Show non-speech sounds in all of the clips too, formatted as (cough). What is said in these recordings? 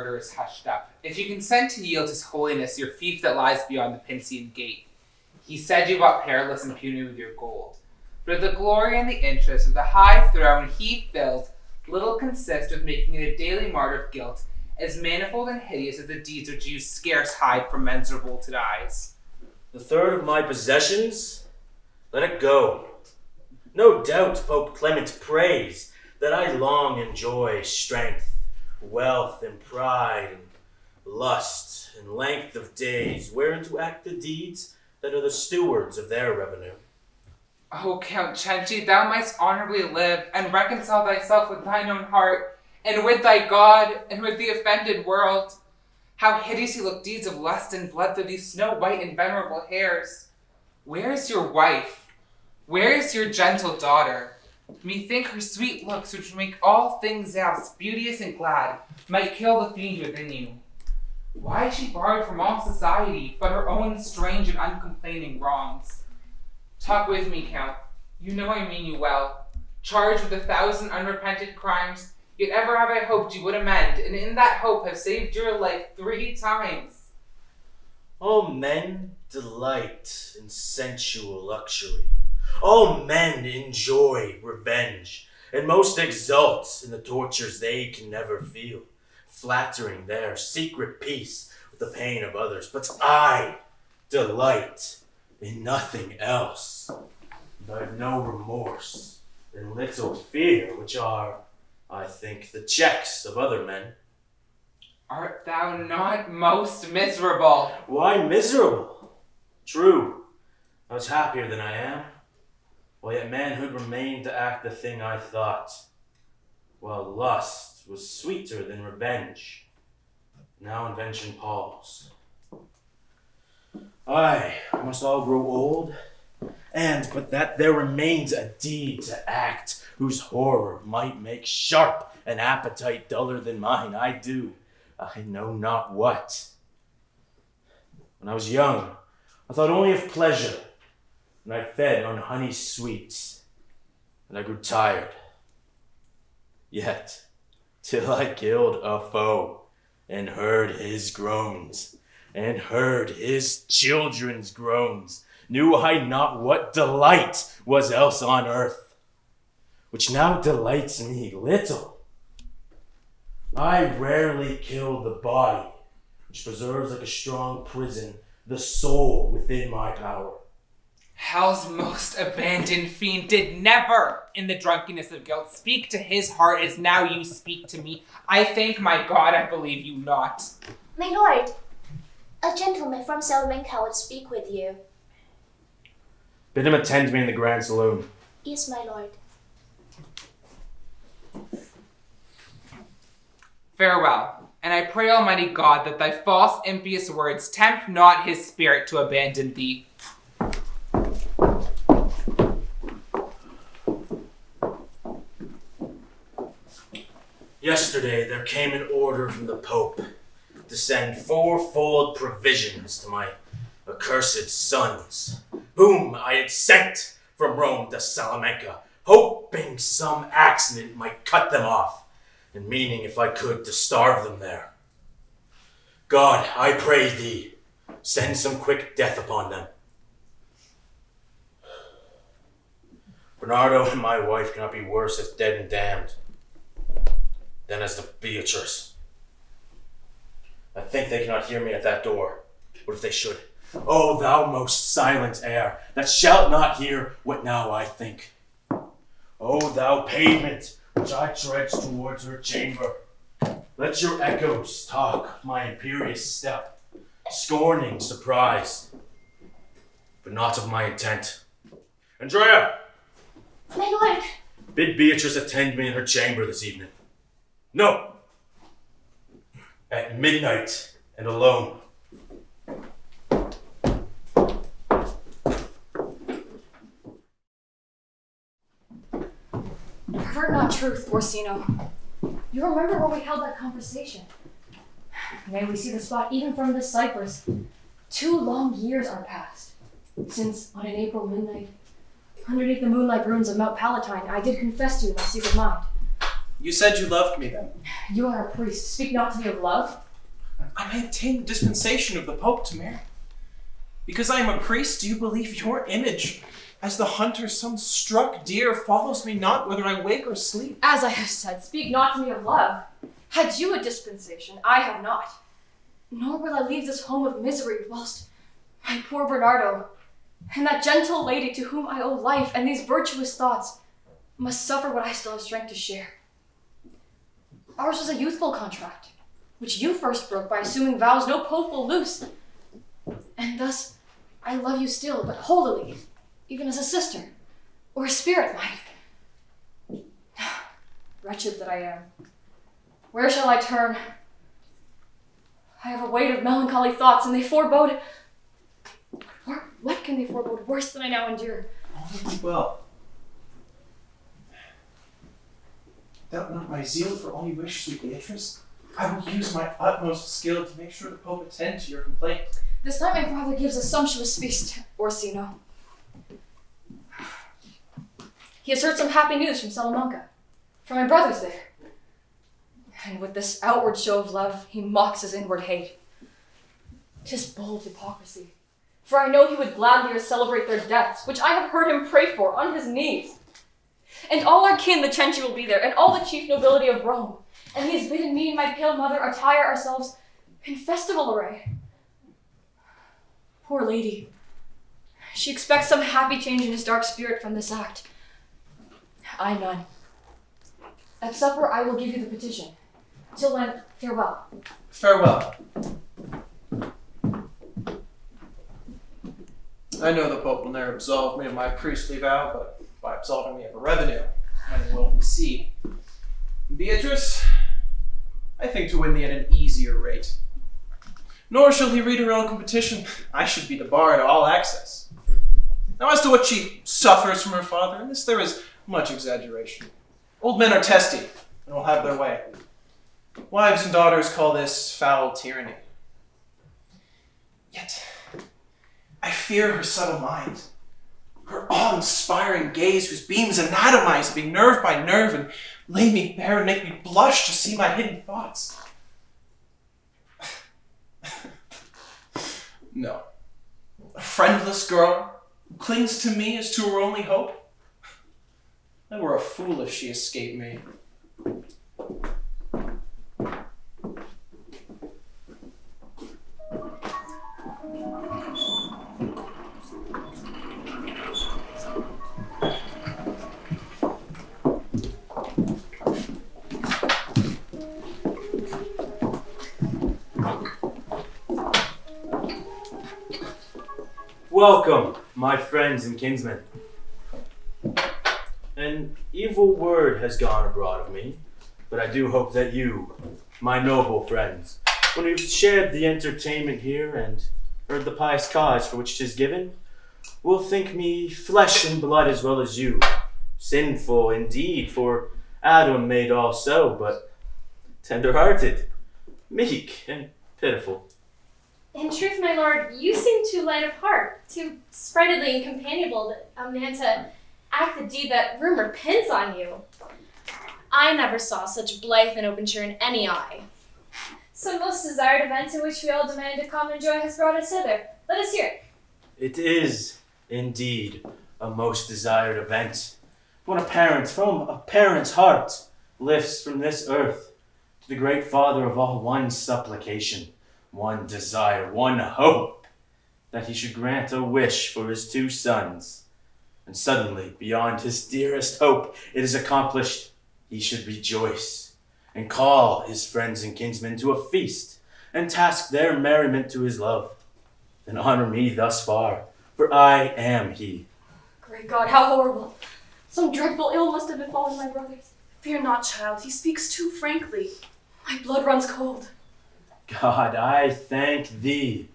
murder is hushed up. If you consent to yield his holiness your fief that lies beyond the Pincian gate, he said you bought perilous impunity with your gold. But the glory and the interest of the high throne he fills little consist with making it a daily martyr of guilt, as manifold and hideous as the deeds which you scarce hide from men's revolted eyes. The third of my possessions? Let it go. No doubt Pope Clement prays that I long enjoy strength, wealth, and pride, and lust, and length of days, wherein to act the deeds that are the stewards of their revenue. O Count Cenci, thou mightst honorably live, and reconcile thyself with thine own heart, and with thy God, and with the offended world. How hideously look deeds of lust and blood through these snow white and venerable hairs. Where is your wife? Where is your gentle daughter? Methink her sweet looks, which make all things else beauteous and glad, might kill the fiend within you. Why is she barred from all society, but her own strange and uncomplaining wrongs? Talk with me, Count. You know I mean you well. Charged with a thousand unrepented crimes, yet ever have I hoped you would amend, and in that hope have saved your life three times. All men delight in sensual luxury. All men enjoy revenge, and most exult in the tortures they can never feel, flattering their secret peace with the pain of others. But I delight in nothing else. And I have no remorse and little fear, which are, I think, the checks of other men. Art thou not most miserable? Why miserable? True, I was happier than I am. While yet manhood remained to act the thing I thought, while lust was sweeter than revenge. Now invention palls. We must all grow old, and but that there remains a deed to act whose horror might make sharp an appetite duller than mine, I do. I know not what. When I was young, I thought only of pleasure, and I fed on honey sweets, and I grew tired. Yet, till I killed a foe, and heard his groans, and heard his children's groans, knew I not what delight was else on earth, which now delights me little. I rarely kill the body, which preserves like a strong prison the soul within my power. Hell's most abandoned fiend did never, in the drunkenness of guilt, speak to his heart as now you speak to me. I thank my God I believe you not. My lord, a gentleman from Salamanca would speak with you. Bid him attend me in the grand saloon. Yes, my lord. Farewell, and I pray Almighty God that thy false, impious words tempt not his spirit to abandon thee. Yesterday there came an order from the Pope to send fourfold provisions to my accursed sons, whom I had sent from Rome to Salamanca, hoping some accident might cut them off, and meaning, if I could, to starve them there. God, I pray thee, send some quick death upon them. Bernardo and my wife cannot be worse if dead and damned than as the Beatrice. I think they cannot hear me at that door. What if they should? O thou most silent air, that shalt not hear what now I think. O thou pavement, which I tread towards her chamber, let your echoes talk my imperious step, scorning surprise, but not of my intent. Andrea, My lord, bid Beatrice attend me in her chamber this evening. No! At midnight and alone. Pervert not truth, Orsino. You remember where we held that conversation. May we see the spot even from this cypress. Two long years are past, since on an April midnight, underneath the moonlight ruins of Mount Palatine, I did confess to you my secret mind. You said you loved me then. You are a priest. Speak not to me of love. I may obtain the dispensation of the Pope to marry. Because I am a priest, do you believe your image, as the hunter some struck deer, follows me not whether I wake or sleep? As I have said, speak not to me of love. Had you a dispensation, I have not. Nor will I leave this home of misery whilst my poor Bernardo and that gentle lady to whom I owe life and these virtuous thoughts must suffer what I still have strength to share. Ours was a youthful contract, which you first broke by assuming vows no pope will loose. And thus, I love you still, but holily, even as a sister, or a spirit might. Wretched that I am. Where shall I turn? I have a weight of melancholy thoughts, and they forebode. What can they forebode worse than I now endure? Well. Doubt not my zeal for all you wish, sweet Beatrice. I will use my utmost skill to make sure the Pope attend to your complaint. This night my father gives a sumptuous feast, to Orsino. He has heard some happy news from Salamanca, from my brothers there. And with this outward show of love, he mocks his inward hate. Tis bold hypocrisy, for I know he would gladlier celebrate their deaths, which I have heard him pray for on his knees. And all our kin, the Cenci, will be there, and all the chief nobility of Rome. And he has bidden me and my pale mother attire ourselves in festival array. Poor lady. She expects some happy change in his dark spirit from this act. I none. At supper, I will give you the petition. Till then, farewell. Farewell. I know the Pope will never absolve me of my priestly vow, but by absolving me of a revenue, I will be see. Beatrice, I think to win thee at an easier rate. Nor shall he read her own competition. I should be the bar to all access. Now, as to what she suffers from her father, in this there is much exaggeration. Old men are testy, and will have their way. Wives and daughters call this foul tyranny. Yet, I fear her subtle mind, her awe inspiring gaze, whose beams anatomize me nerve by nerve and lay me bare and make me blush to see my hidden thoughts. (laughs) no. A friendless girl who clings to me as to her only hope? I were a fool if she escaped me. Welcome, my friends and kinsmen. An evil word has gone abroad of me, but I do hope that you, my noble friends, when you've shared the entertainment here and heard the pious cause for which 'tis given, will think me flesh and blood as well as you. Sinful indeed, for Adam made all so, but tender-hearted, meek, and pitiful. In truth, my lord, you seem too light of heart, too sprightly and companionable a man to act the deed that rumor pins on you. I never saw such blithe and open cheer in any eye. Some most desired event in which we all demand a common joy has brought us hither. Let us hear it. It is indeed a most desired event. When a parent from a parent's heart lifts from this earth to the great Father of all one supplication, one desire, one hope, that he should grant a wish for his two sons. And suddenly, beyond his dearest hope, it is accomplished, he should rejoice and call his friends and kinsmen to a feast and task their merriment to his love. Then honor me thus far, for I am he. Great God, how horrible! Some dreadful ill must have befallen my brothers. Fear not, child. He speaks too frankly. My blood runs cold. God, I thank thee.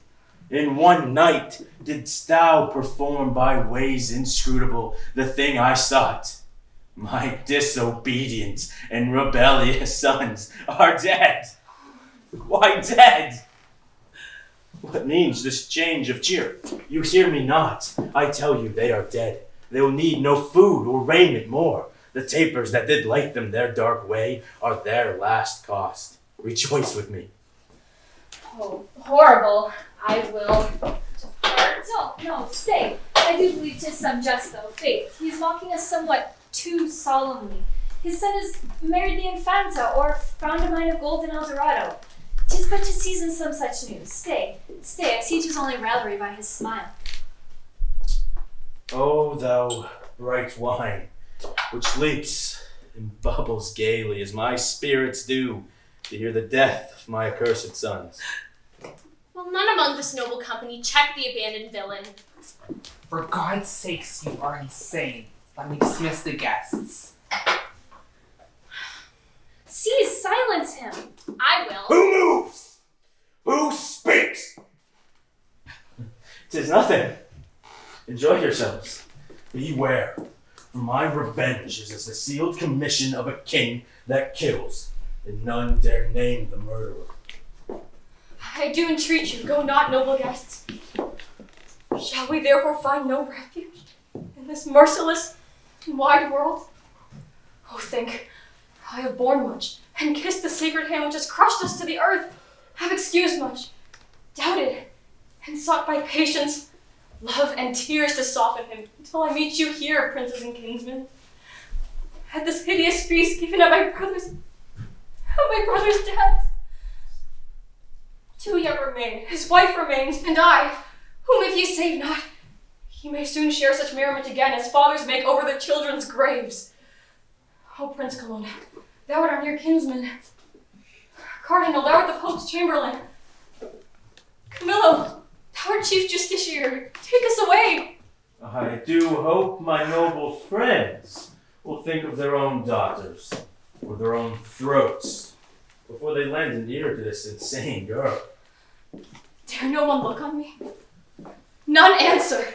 In one night didst thou perform by ways inscrutable the thing I sought. My disobedient and rebellious sons are dead. Why dead? What means this change of cheer? You hear me not. I tell you they are dead. They will need no food or raiment more. The tapers that did light them their dark way are their last cost. Rejoice with me. Oh, horrible. I will. No, no, stay. I do believe 'tis some jest though, faith. He is mocking us somewhat too solemnly. His son has married the Infanta, or found a mine of gold in El Dorado. Tis but to season some such news. Stay, stay, I see 'tis only raillery by his smile. O thou bright wine, which leaps and bubbles gaily as my spirits do to hear the death of my accursed sons. Will none among this noble company check the abandoned villain? For God's sakes, you are insane. Let me dismiss the guests. Cease, silence him. I will. Who moves? Who speaks? (laughs) Tis nothing. Enjoy yourselves. Beware, for my revenge is as the sealed commission of a king that kills, and none dare name the murderer. I do entreat you, go not, noble guests. Shall we therefore find no refuge in this merciless and wide world? Oh, think, I have borne much, and kissed the sacred hand which has crushed us to the earth, have excused much, doubted, and sought by patience, love, and tears to soften him, until I meet you here, princes and kinsmen. At this hideous feast given at my brother's, at my brother's death. Two yet remain, his wife remains, and I, whom if ye save not, he may soon share such merriment again as fathers make over their children's graves. O Prince Colonna, thou art our near kinsman. Cardinal, thou art the Pope's chamberlain. Camillo, thou art chief justiciary. Take us away. I do hope my noble friends will think of their own daughters or their own throats before they lend an ear to this insane girl. Dare no one look on me? None answer.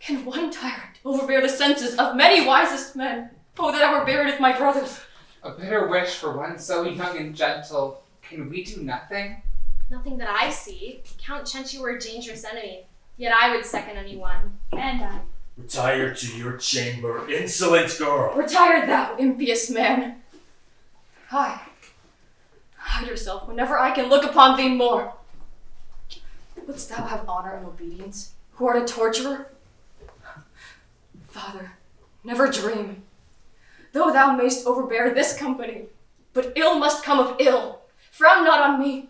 Can one tyrant overbear the senses of many wisest men? Oh, that I were buried with my brothers. A bitter wish for one so young and gentle. Can we do nothing? Nothing that I see. Count Cenci were a dangerous enemy. Yet I would second anyone. And I. Retire to your chamber, insolent girl. Retire, thou impious man. Hide. Hide yourself whenever I can look upon thee more. Wouldst thou have honor and obedience, who art a torturer? Father, never dream. Though thou mayst overbear this company, but ill must come of ill. Frown not on me.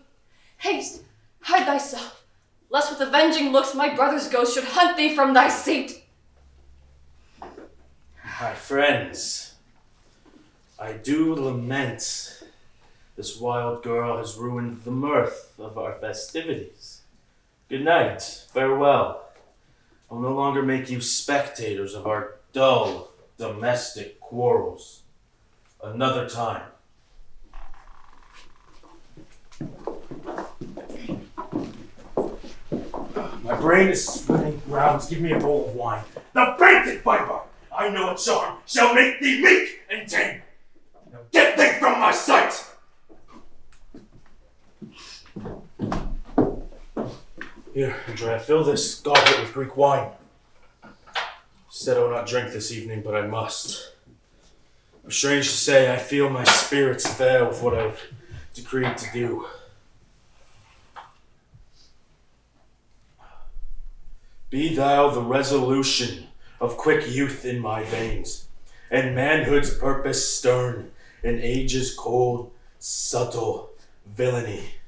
Haste, hide thyself, lest with avenging looks my brother's ghost should hunt thee from thy seat. My friends, I do lament this wild girl has ruined the mirth of our festivities. Good night, farewell. I'll no longer make you spectators of our dull domestic quarrels. Another time. My brain is spinning round. Give me a bowl of wine. The painted viper! I know a charm shall make thee meek and tame. Now get thee from my sight! Here, Andrea, fill this goblet with Greek wine. Said I will not drink this evening, but I must. Strange to say, I feel my spirits fail with what I've decreed to do. Be thou the resolution of quick youth in my veins, and manhood's purpose stern, and age's cold, subtle villainy.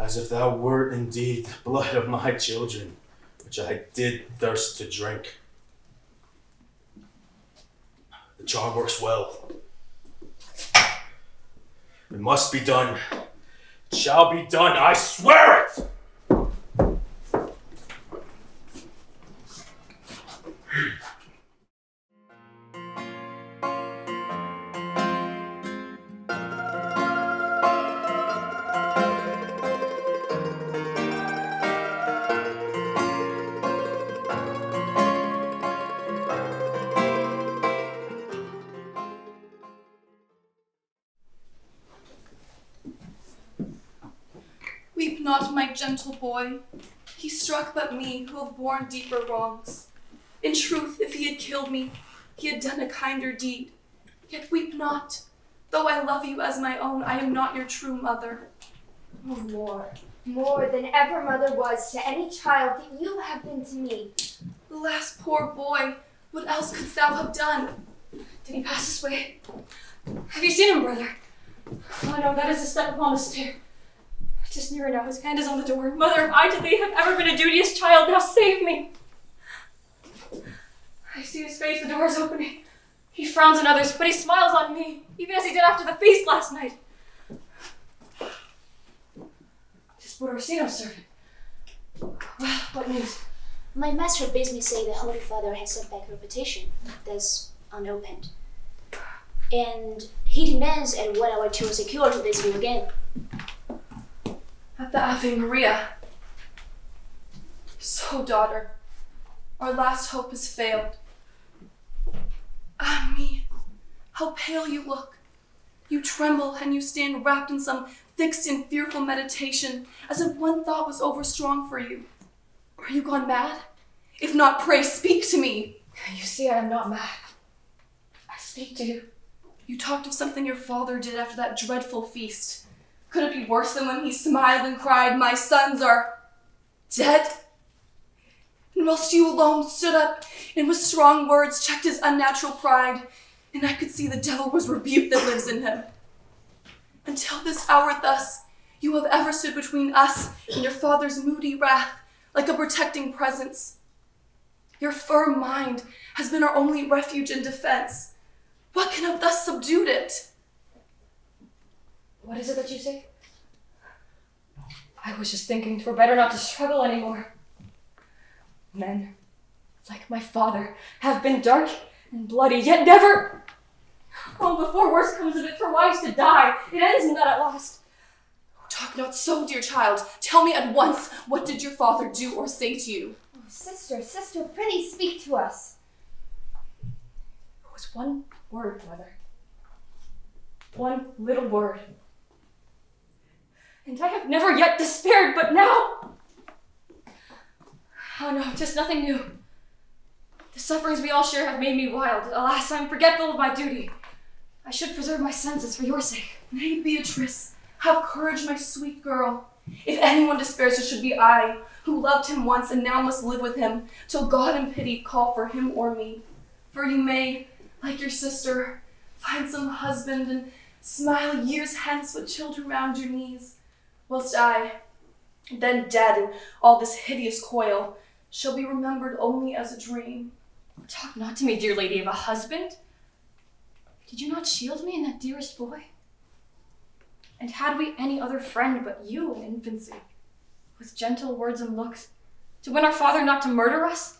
As if thou wert indeed the blood of my children, which I did thirst to drink. The charm works well. It must be done. It shall be done, I swear it! Gentle boy. He struck but me who have borne deeper wrongs. In truth, if he had killed me, he had done a kinder deed. Yet weep not. Though I love you as my own, I am not your true mother. Oh, more, more than ever mother was to any child that you have been to me. Alas, poor boy, what else couldst thou have done? Did he pass this way? Have you seen him, brother? Oh no, that is a step upon the stair. Just near now, his hand is on the door. Mother, if I to thee have ever been a duteous child, now save me. I see his face, the door is opening. He frowns on others, but he smiles on me, even as he did after the feast last night. This is Orsino's servant. Well, what news? My master bids me say the Holy Father has sent back your petition, that's unopened. And he demands at what hour to secure to visit you again. The Ave Maria. So, daughter, our last hope has failed. Ah, me, how pale you look. You tremble and you stand wrapped in some fixed and fearful meditation, as if one thought was overstrong for you. Are you gone mad? If not, pray speak to me. You see, I am not mad. I speak to you. You talked of something your father did after that dreadful feast. Could it be worse than when he smiled and cried, My sons are dead? And whilst you alone stood up and with strong words checked his unnatural pride, and I could see the devil was rebuked that lives in him. Until this hour, thus, you have ever stood between us and your father's moody wrath, like a protecting presence. Your firm mind has been our only refuge and defense. What can have thus subdued it? What is it that you say? I was just thinking twere better not to struggle anymore. Men, like my father, have been dark and bloody, yet never. Oh, before worse comes of it, for wise to die. It ends in that at last. Oh, talk not so, dear child. Tell me at once, what did your father do or say to you? Oh, sister, sister, prithee speak to us. It was one word, mother. One little word. And I have never yet despaired, but now. Oh no, just nothing new. The sufferings we all share have made me wild. Alas, I'm forgetful of my duty. I should preserve my senses for your sake. Nay, Beatrice, have courage, my sweet girl. If anyone despairs, it should be I, who loved him once and now must live with him, till God in pity call for him or me. For you may, like your sister, find some husband and smile years hence with children round your knees, whilst I, then dead in all this hideous coil, shall be remembered only as a dream. Talk not to me, dear lady, of a husband. Did you not shield me in that dearest boy? And had we any other friend but you in infancy, with gentle words and looks, to win our father not to murder us?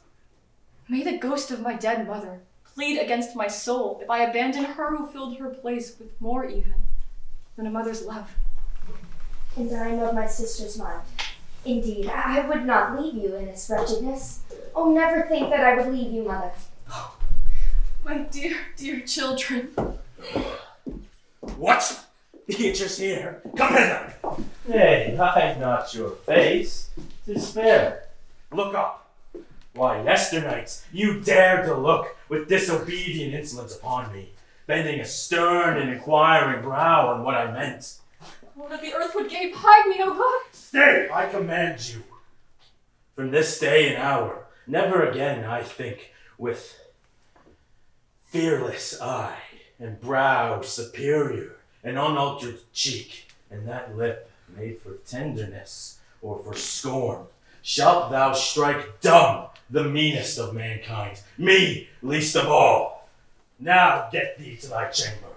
May the ghost of my dead mother plead against my soul if I abandon her who filled her place with more even than a mother's love. And I know my sister's mind. Indeed, I would not leave you in this wretchedness. Oh, never think that I would leave you, mother. (gasps) My dear, dear children. What? Beatrice here. Come hither. Nay, hide not your face. Tis fair. Look up. Why, yesternights you dared to look with disobedient insolence upon me, bending a stern and inquiring brow on what I meant. Oh, that the earth would gape, hide me, O God! Stay, I command you. From this day and hour, never again, I think, with fearless eye and brow superior, and unaltered cheek, and that lip made for tenderness or for scorn, shalt thou strike dumb the meanest of mankind, me least of all. Now get thee to thy chamber,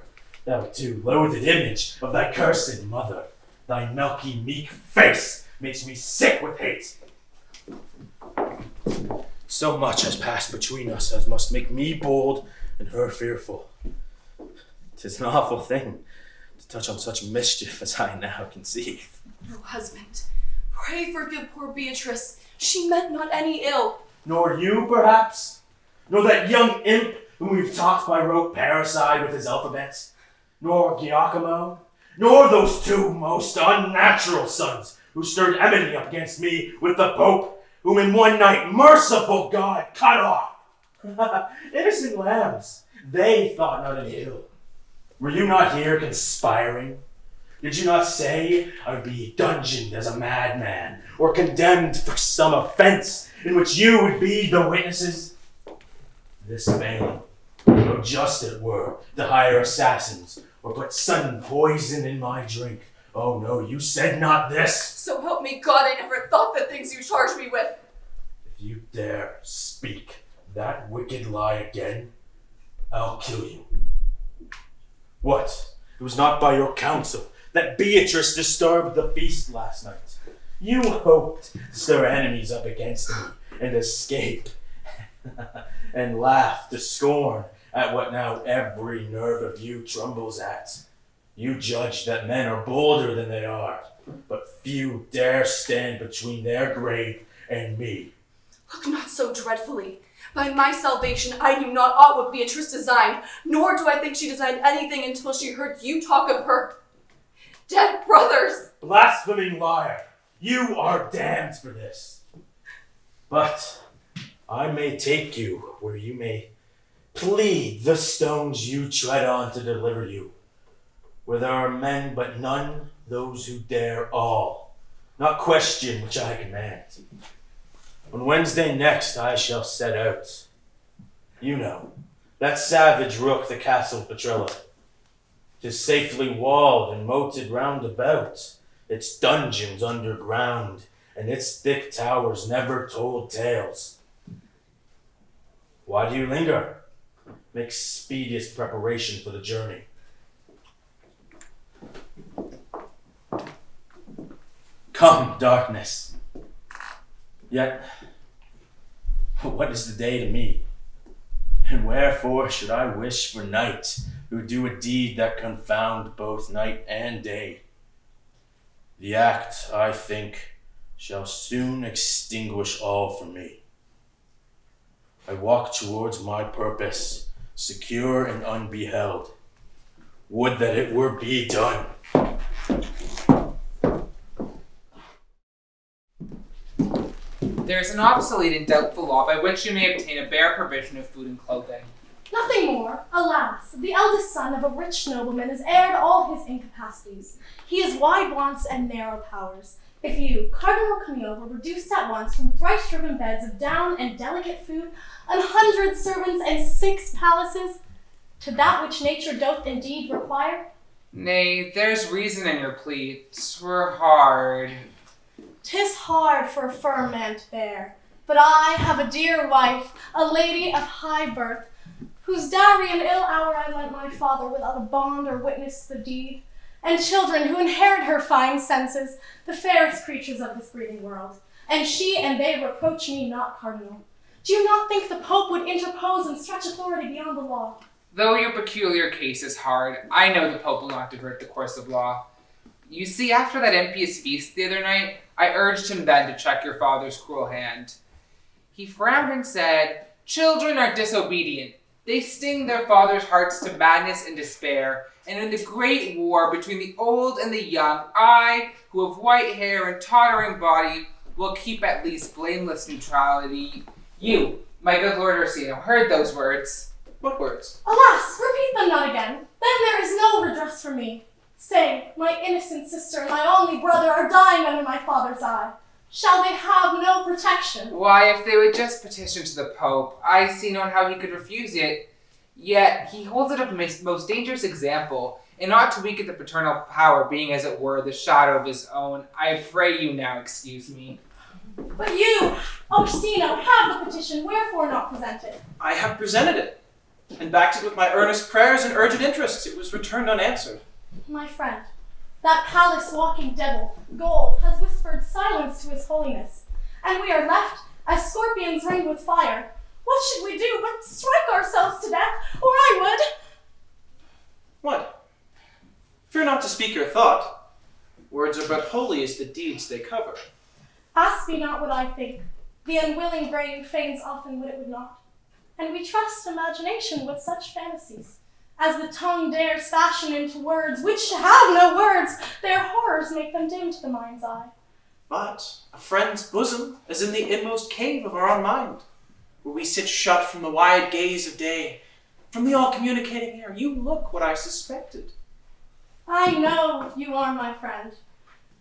thou too loathed image of thy cursed mother. Thy milky meek face makes me sick with hate. So much has passed between us as must make me bold and her fearful. Tis an awful thing to touch on such mischief as I now conceive. No husband, pray forgive poor Beatrice. She meant not any ill. Nor you, perhaps? Nor that young imp whom we've taught by rote parricide with his alphabets? Nor Giacomo? Nor those two most unnatural sons who stirred enmity up against me with the Pope, whom in one night merciful God cut off? (laughs) Innocent lambs. They thought not an ill. Were you not here conspiring? Did you not say I would be dungeoned as a madman, or condemned for some offense in which you would be the witnesses? This failing, though just it were to hire assassins, or put sudden poison in my drink. Oh no, you said not this. So help me God, I never thought the things you charged me with. If you dare speak that wicked lie again, I'll kill you. What? It was not by your counsel that Beatrice disturbed the feast last night. You hoped to stir enemies up against me and escape, (laughs) and laugh to scorn at what now every nerve of you trembles at. You judge that men are bolder than they are, but few dare stand between their grave and me. Look not so dreadfully. By my salvation, I knew not aught what Beatrice designed, nor do I think she designed anything until she heard you talk of her dead brothers. Blaspheming liar! You are damned for this. But I may take you where you may plead the stones you tread on to deliver you. Where there are men but none, those who dare all, not question which I command. On Wednesday next I shall set out. You know, that savage rook the castle Petrella. 'Tis safely walled and moated round about, its dungeons underground, and its thick towers never told tales. Why do you linger? Make speediest preparation for the journey. Come, darkness. Yet, (laughs) what is the day to me? And wherefore should I wish for night, who do a deed that confound both night and day? The act, I think, shall soon extinguish all for me. I walk towards my purpose, secure and unbeheld. Would that it were be done. There is an obsolete and doubtful law by which you may obtain a bare provision of food and clothing. Nothing more. Alas, the eldest son of a rich nobleman has aired all his incapacities. He has wide wants and narrow powers. If you, Cardinal were reduced at once from thrice-driven beds of down and delicate food, an hundred servants and six palaces, to that which nature doth indeed require, Nay, there's reason in your plea. 'Twere hard. 'tis hard for a firm man to bear. But I have a dear wife, a lady of high birth, whose dowry in ill hour I lent my father without a bond or witness to the deed, and children who inherit her fine senses, the fairest creatures of this breathing world. And she and they reproach me not, Cardinal. Do you not think the Pope would interpose and stretch authority beyond the law? Though your peculiar case is hard, I know the Pope will not divert the course of law. You see, after that impious feast the other night, I urged him then to check your father's cruel hand. He frowned and said, Children are disobedient. They sting their father's hearts to madness and despair. And in the great war between the old and the young, I, who have white hair and tottering body, will keep at least blameless neutrality. You, my good Lord Orsino, heard those words. What words? Alas, repeat them not again. Then there is no redress for me. Say, my innocent sister and my only brother are dying under my father's eye. Shall they have no protection? Why, if they would just petition to the Pope, I see not how he could refuse it. Yet he holds it a mis- most dangerous example, and ought to weaken the paternal power, being as it were the shadow of his own. I pray you now excuse me. But you, Orsino, have the petition, wherefore not present it? I have presented it, and backed it with my earnest prayers and urgent interests. It was returned unanswered. My friend, that palace walking devil, gold, has whispered silence to his holiness, and we are left as scorpions ringed with fire. What should we do but strike ourselves to death, or I would? What? Fear not to speak your thought. Words are but holy as the deeds they cover. Ask me not what I think. The unwilling brain feigns often what it would not, and we trust imagination with such fantasies. As the tongue dares fashion into words which have no words, their horrors make them dim to the mind's eye. But a friend's bosom is in the inmost cave of our own mind. Where we sit shut from the wide gaze of day, from the all communicating air, you look what I suspected. I know you are my friend,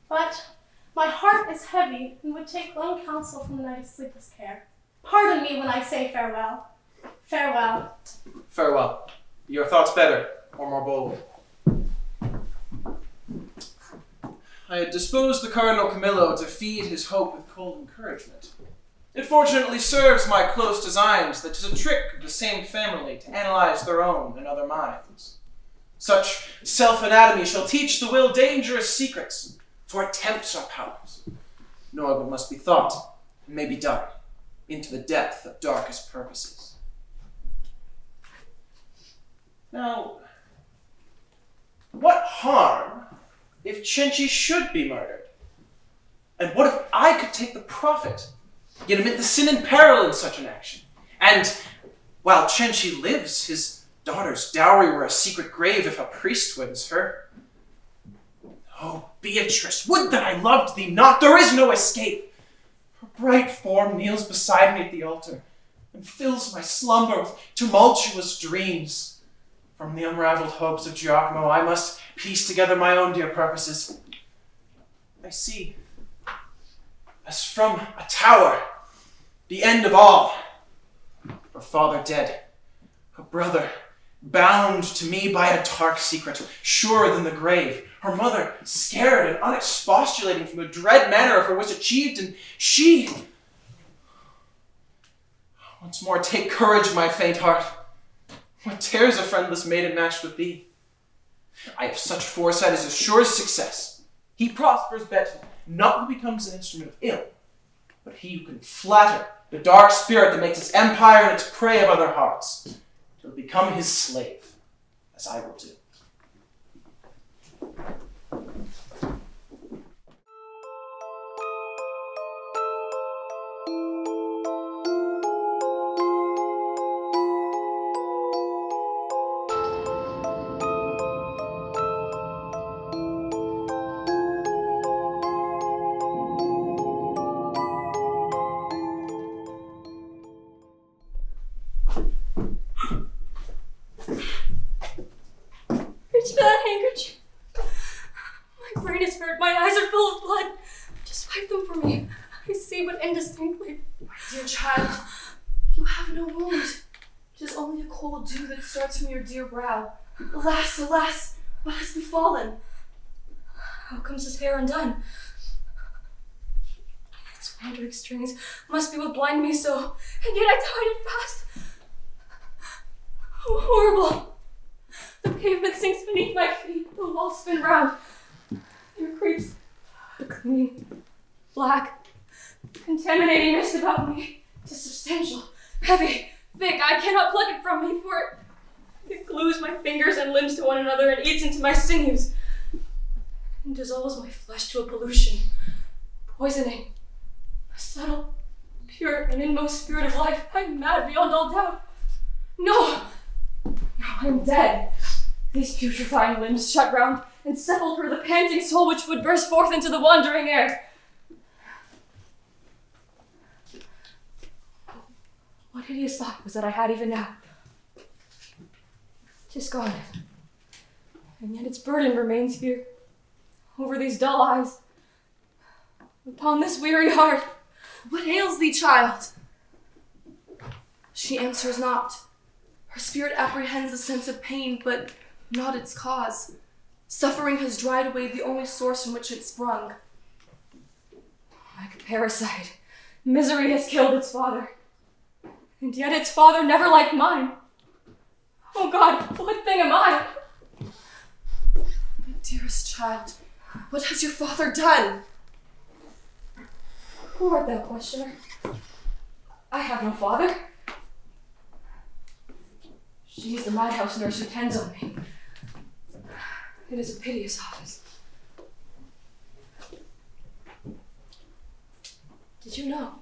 but my heart is heavy and would take long counsel from the night of sleepless care. Pardon me when I say farewell. Farewell. Farewell. Your thoughts better, or more bold. I had disposed the Cardinal Camillo to feed his hope with cold encouragement. It fortunately serves my close designs that 'tis a trick of the same family to analyze their own and other minds. Such self anatomy shall teach the will dangerous secrets, for it tempts our powers. Nor what must be thought and may be done into the depth of darkest purposes. Now, what harm if Cenci should be murdered? And what if I could take the profit, yet admit the sin and peril in such an action? And while Cenci lives, his daughter's dowry were a secret grave if a priest wins her. Oh, Beatrice, would that I loved thee not! There is no escape! Her bright form kneels beside me at the altar and fills my slumber with tumultuous dreams. From the unraveled hopes of Giacomo, I must piece together my own dear purposes. I see, as from a tower, the end of all. Her father dead, her brother bound to me by a dark secret, surer than the grave. Her mother scared and unexpostulating from the dread manner of her wish achieved, and she. Once more, take courage, my faint heart. What tears a friendless maiden matched with thee? I have such foresight as assures success. He prospers better, not who becomes an instrument of ill, but he who can flatter the dark spirit that makes its empire and its prey of other hearts, till it become his slave, as I will do. Contaminating mist about me. Tis substantial, heavy, thick. I cannot pluck it from me, for it, it glues my fingers and limbs to one another and eats into my sinews and dissolves my flesh to a pollution, poisoning, a subtle, pure, and inmost spirit of life. I am mad beyond all doubt. No, no, I am dead. These putrefying limbs shut round and sepulchre the panting soul which would burst forth into the wandering air. What hideous thought was that I had even now? Tis gone, and yet its burden remains here over these dull eyes, upon this weary heart. What ails thee, child? She answers not. Her spirit apprehends a sense of pain, but not its cause. Suffering has dried away the only source from which it sprung. Like a parasite, misery has killed its father, and yet its father never like mine. Oh God, what thing am I? My dearest child, what has your father done? Who art thou, questioner? I have no father. She is the madhouse nurse who tends on me. It is a piteous office. Did you know?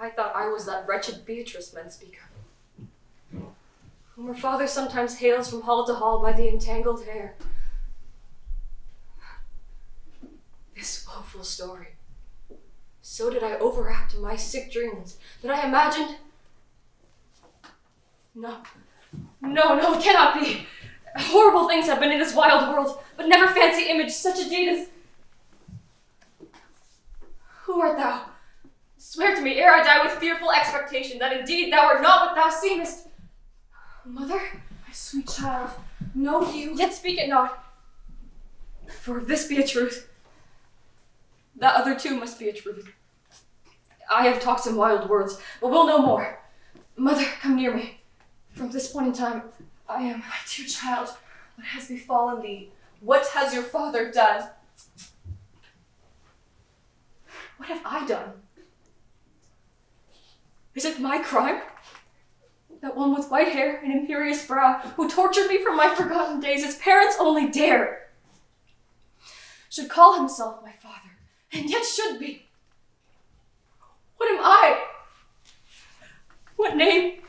I thought I was that wretched Beatrice men speak of, whom her father sometimes hails from hall to hall by the entangled hair. This woeful story So did I overact in my sick dreams that I imagined. No, no, no, it cannot be. Horrible things have been in this wild world, but never fancy image such a deed as. Who art thou? Swear to me ere I die with fearful expectation that indeed thou art not what thou seemest. Mother, My sweet child, know you. yet speak it not. For if this be a truth, that other too must be a truth. I have talked some wild words, but will no more. Mother, come near me. From this point in time, I am. My dear child, what has befallen thee? What has your father done? What have I done? Is it my crime? That one with white hair and imperious brow, who tortured me from my forgotten days as parents only dare, should call himself my father, and yet should be. What am I? What name?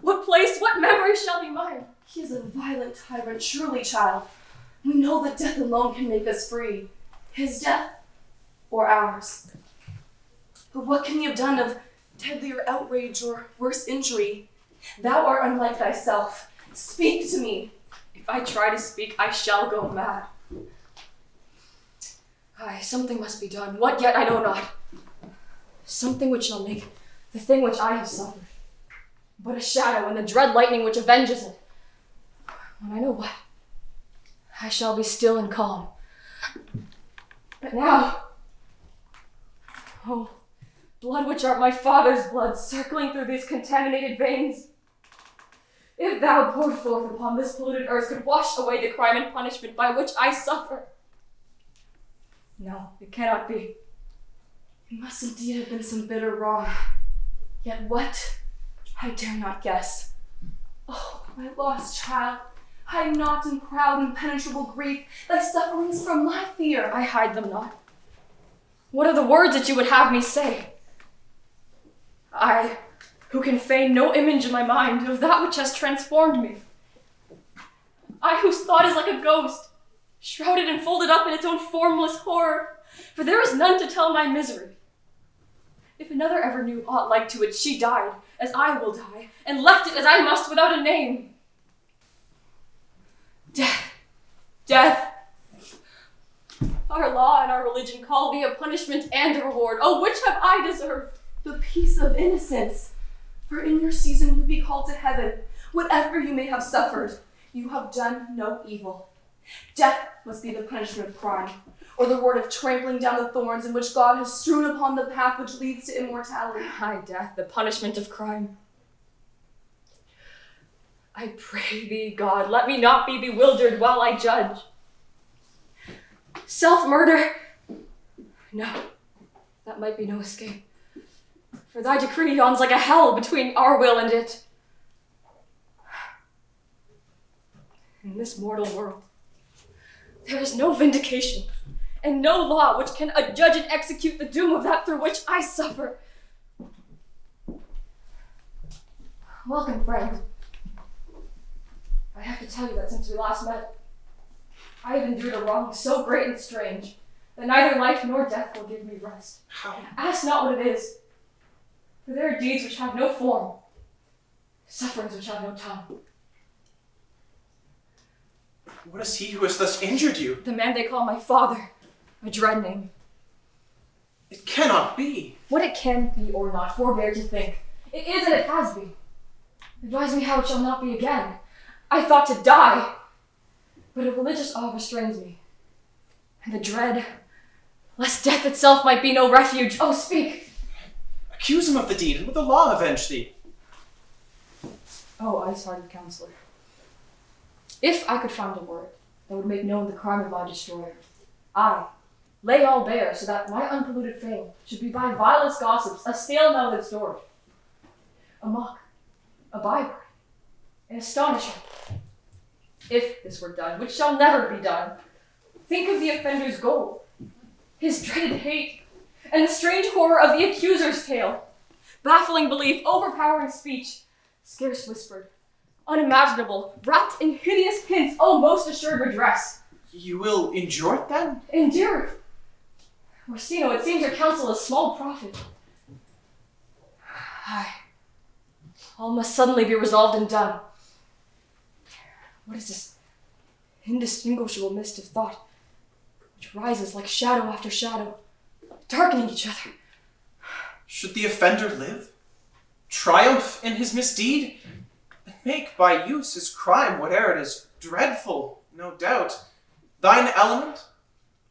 What place? What memory shall be mine? He is a violent tyrant, surely, child. We know that death alone can make us free. His death or ours. But what can he have done of deadlier outrage or worse injury? Thou art unlike thyself. Speak to me. If I try to speak, I shall go mad. Aye, something must be done. What yet I know not. Something which shall make the thing which I have suffered but a shadow and the dread lightning which avenges it. When I know what, I shall be still and calm. But now, oh, blood which art my father's blood, circling through these contaminated veins. If thou poured forth upon this polluted earth could wash away the crime and punishment by which I suffer. No, it cannot be. It must indeed have been some bitter wrong. Yet what? I dare not guess. Oh, my lost child, I hide not in proud, impenetrable grief thy sufferings from my fear. I hide them not. What are the words that you would have me say? I, who can feign no image in my mind of that which has transformed me. I, whose thought is like a ghost, shrouded and folded up in its own formless horror, for there is none to tell my misery. If another ever knew aught like to it, she died, as I will die, and left it as I must without a name. Death! Death! Our law and our religion call thee a punishment and a reward. Oh, which have I deserved? The peace of innocence. For in your season you be called to heaven. Whatever you may have suffered, you have done no evil. Death must be the punishment of crime, or the word of trampling down the thorns in which God has strewn upon the path which leads to immortality. High death, the punishment of crime. I pray thee, God, let me not be bewildered while I judge. Self murder? No, that might be no escape. For thy decree yawns like a hell between our will and it. In this mortal world, there is no vindication and no law which can adjudge and execute the doom of that through which I suffer. Welcome, friend. I have to tell you that since we last met, I have endured a wrong so great and strange that neither life nor death will give me rest. How? Ask not what it is, for there are deeds which have no form, sufferings which have no tongue. What is he who has thus injured you? The man they call my father, a dread name. It cannot be. What it can be or not, forbear to think. It is and it has been. Advise me how it shall not be again. I thought to die, but a religious awe restrains me. And the dread, lest death itself might be no refuge. Oh, speak! Accuse him of the deed, and let the law avenge thee. Oh, ice-hearted counselor. If I could find a word that would make known the crime of my destroyer, I lay all bare so that my unpolluted fame should be by vilest gossips a stale-mouthed story, a mock, a byword, an astonishment. If this were done, which shall never be done, think of the offender's goal, his dreaded hate, and the strange horror of the accuser's tale, baffling belief, overpowering speech, scarce whispered, unimaginable, wrapped in hideous hints, oh, most assured redress. You will endure it then? Endure. Orsino, it seems your counsel is small profit. Aye. All must suddenly be resolved and done. What is this indistinguishable mist of thought which rises like shadow after shadow, darkening each other? Should the offender live? Triumph in his misdeed? And make by use his crime whate'er it is dreadful, no doubt. Thine element?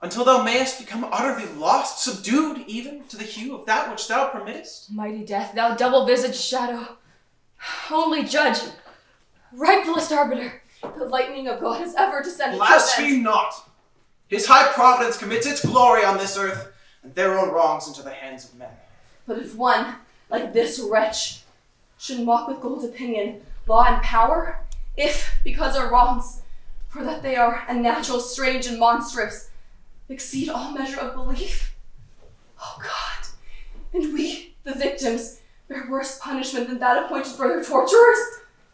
Until thou mayest become utterly lost, subdued even to the hue of that which thou permittest? Mighty death, thou double visaged shadow, only judge, rightfulest arbiter. The lightning of God has ever descended. Blaspheme not! His high providence commits its glory on this earth, and their own wrongs into the hands of men. But if one, like this wretch, should mock with gold opinion, law, and power, if, because our wrongs, for that they are unnatural, strange, and monstrous, exceed all measure of belief, oh God, and we, the victims, bear worse punishment than that appointed for their torturers?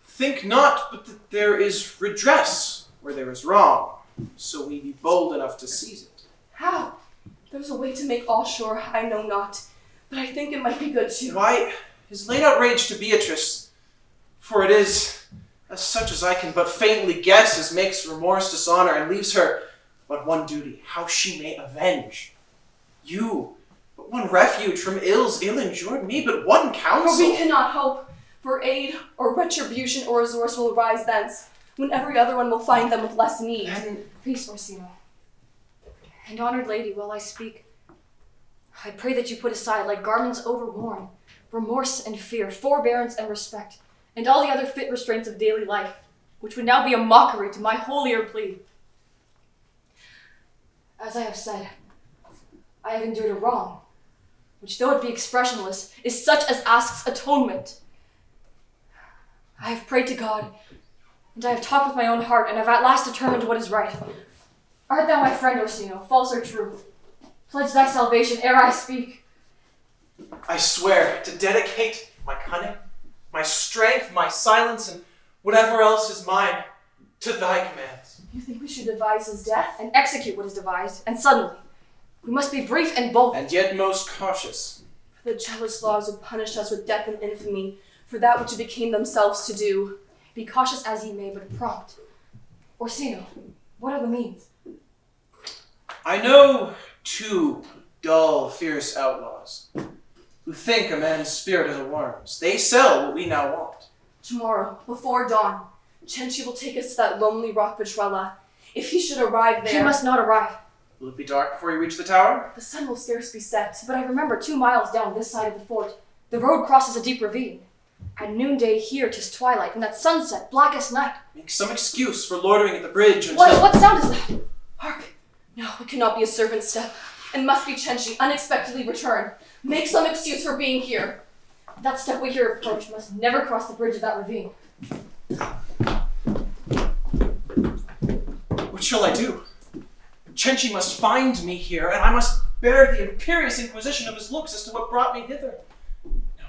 Think not but that there is redress where there is wrong, so we be bold enough to seize it. How? There's a way to make all sure, I know not, but I think it might be good to. Why, his late outrage to Beatrice, for it is as such as I can but faintly guess as makes remorse dishonor and leaves her but one duty, how she may avenge. You, but one refuge from ills ill endured, me but one counsel. For we cannot hope, for aid or retribution or resource will arise thence, when every other one will find them with less need. Then Peace, Orsino. And honored lady, while I speak, I pray that you put aside, like garments overworn, remorse and fear, forbearance and respect, and all the other fit restraints of daily life, which would now be a mockery to my holier plea. As I have said, I have endured a wrong, which, though it be expressionless, is such as asks atonement. I have prayed to God, and I have talked with my own heart, and have at last determined what is right. Art thou my friend, Orsino, false or true? Pledge thy salvation ere I speak. I swear to dedicate my cunning, my strength, my silence, and whatever else is mine to thy commands. You think we should devise his death? And execute what is devised, and suddenly. We must be brief and bold. And yet most cautious. For The jealous laws would punish us with death and infamy for that which it became themselves to do. Be cautious as ye may, but prompt. Orsino, what are the means? I know two dull, fierce outlaws who think a man's spirit is a worm's. They sell what we now want. Tomorrow, before dawn, Cenci will take us to that lonely rock Petrella. If he should arrive there, He must not arrive. Will it be dark before you reach the tower? the sun will scarce be set. But I remember two miles down this side of the fort, the road crosses a deep ravine. At noonday here 'tis twilight, and at sunset blackest night. Make some excuse for loitering at the bridge until. What, what sound is that? Hark! No, it cannot be a servant's step. It must be Cenci unexpectedly return. Make some excuse for being here. That step we hear approach must never cross the bridge of that ravine. What shall I do? Cenci must find me here, and I must bear the imperious inquisition of his looks as to what brought me hither. No.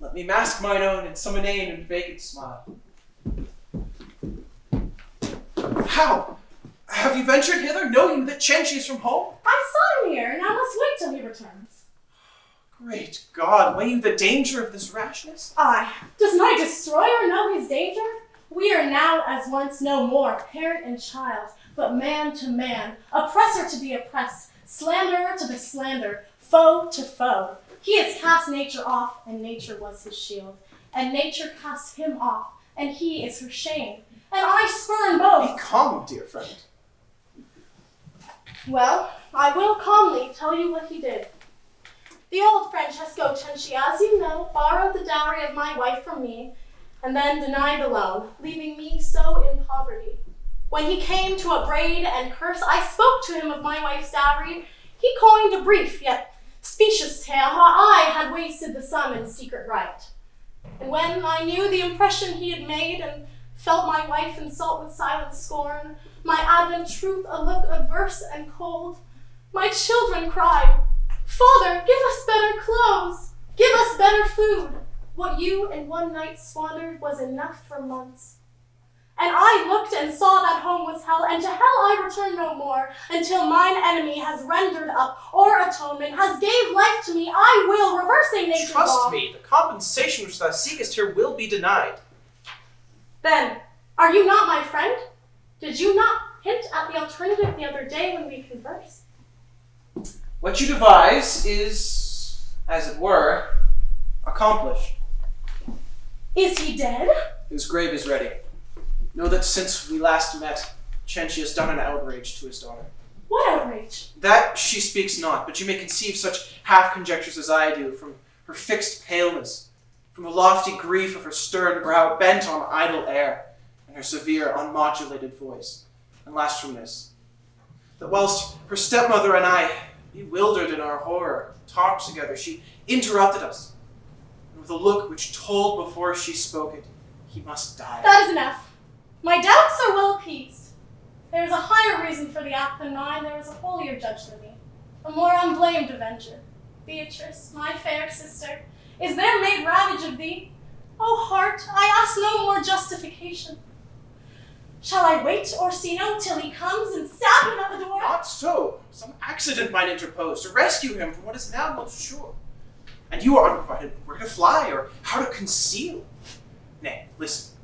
Let me mask mine own in some inane and vacant smile. How? Have you ventured hither, knowing that Cenci is from home? I saw him here, and I must wait till he returns. Great God, weigh you the danger of this rashness? Aye, does my destroyer know his danger? We are now as once no more, parent and child, but man to man, oppressor to the oppressed, slanderer to the slandered, foe to foe. He has cast nature off, and nature was his shield, and nature cast him off, and he is her shame. And I spurn both. Be calm, dear friend. Well, I will calmly tell you what he did. The old Francesco Cenci, as you know, borrowed the dowry of my wife from me, and then denied the loan, leaving me so in poverty. When he came to upbraid and curse, I spoke to him of my wife's dowry. He coined a brief yet specious tale how I had wasted the sum in secret right. And when I knew the impression he had made, and felt my wife insult with silent scorn, my advent truth a look averse and cold, my children cried, Father, give us better clothes, give us better food. What you in one night squandered was enough for months. And I looked and saw that home was hell, and to hell I return no more, until mine enemy has rendered up or atonement, has gave life to me, I will, reversing nature's Trust law. me, the compensation which thou seekest here will be denied. Then, are you not my friend? Did you not hint at the alternative the other day when we conversed? What you devise is, as it were, accomplished. Is he dead? His grave is ready. Know that since we last met, Cenci has done an outrage to his daughter. What outrage? That she speaks not, but you may conceive such half conjectures as I do from her fixed paleness, from the lofty grief of her stern brow bent on idle air, her severe, unmodulated voice. And last from this, that whilst her stepmother and I, bewildered in our horror, talked together, she interrupted us, and with a look which told before she spoke it, he must die. That is enough. My doubts are well appeased. There is a higher reason for the act than mine, there is a holier judge than me, a more unblamed avenger. Beatrice, my fair sister, is there made ravage of thee? O heart, I ask no more justification. Shall I wait Orsino till he comes and stab him at the door? Not so. Some accident might interpose to rescue him from what is now most sure. And you are unprovided where to fly or how to conceal. Nay, listen.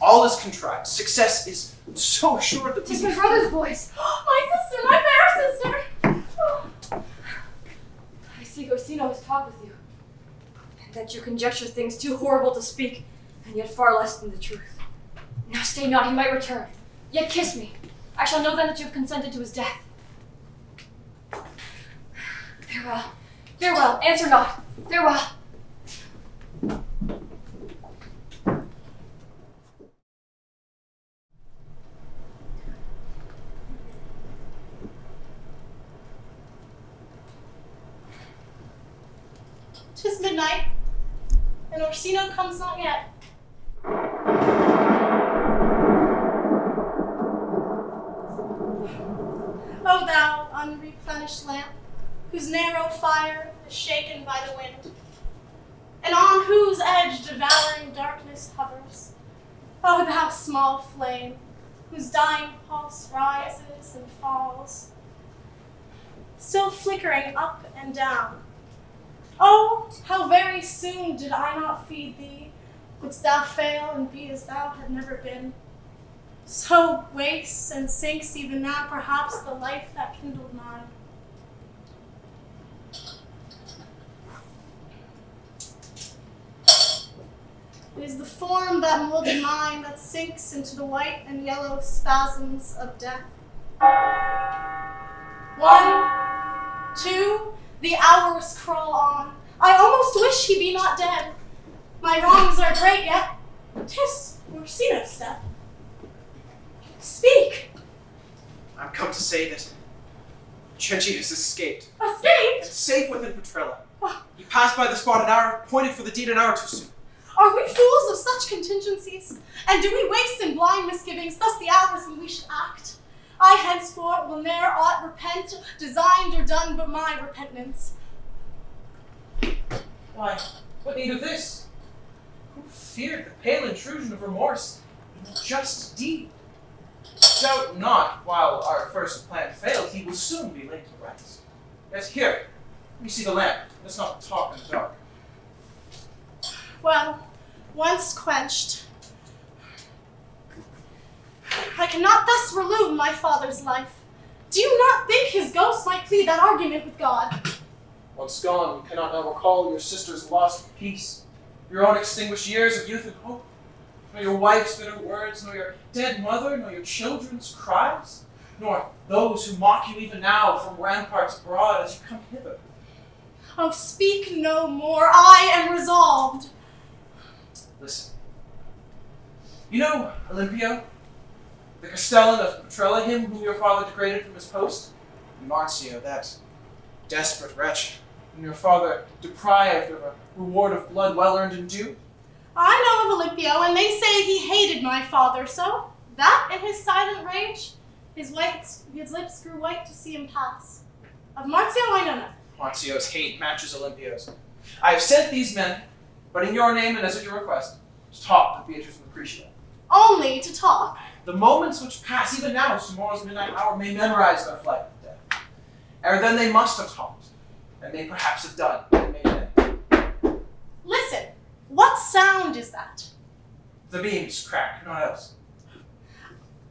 All is contrived. Success is so sure that Tis we my brother's voice. (gasps) my sister, my fair sister! (gasps) I see Orsino has talked with you. And that you conjecture things too horrible to speak, and yet far less than the truth. Now stay not, he might return. Yet kiss me. I shall know then that you have consented to his death. Farewell. Farewell. Answer not. Farewell. Tis midnight, and Orsino comes not yet. O thou unreplenished lamp, whose narrow fire is shaken by the wind, and on whose edge devouring darkness hovers. O thou small flame, whose dying pulse rises and falls, still flickering up and down. Oh, how very soon did I not feed thee, wouldst thou fail and be as thou had never been. So wastes and sinks even now perhaps the life that kindled mine. It is the form that molded mine that sinks into the white and yellow spasms of death. One, two, the hours crawl on. I almost wish he be not dead. My wrongs are great yet. Tis Orsino's step. Speak! I'm come to say that Cenci has escaped. Escaped? And safe within Petrella. He passed by the spot an hour, pointed for the deed an hour too soon. Are we fools of such contingencies? And do we waste in blind misgivings thus the hours when we should act? I henceforth will ne'er aught repent, designed or done but my repentance. Why, what need of this? Who feared the pale intrusion of remorse in just deed? Doubt not, while our first plan failed, he will soon be laid to rest. Yes, here, me see the lamp. Let's not talk in the dark. Well, once quenched, I cannot thus relume my father's life. Do you not think his ghost might plead that argument with God? Once gone, you cannot now recall your sister's lost peace, your own extinguished years of youth and hope, nor your wife's bitter words, nor your dead mother, nor your children's cries, nor those who mock you even now from ramparts broad as you come hither. Oh, speak no more. I am resolved. Listen. You know Olympio? The Castellan of Petrella, him whom your father degraded from his post? Marzio, that desperate wretch, whom your father deprived of a reward of blood well earned and due? I know of Olympio, and they say he hated my father, so that in his silent rage, his white, his lips grew white to see him pass. Of Marzio I know nothing. Marzio's hate matches Olympio's. I have sent these men, but in your name and as at your request, to talk with Beatrice and Lucretia. only to talk. The moments which pass even now, tomorrow's midnight hour, may memorize their flight of death. Ere then they must have talked, and may perhaps have done, and an end. Listen, what sound is that? The beams crack, not else.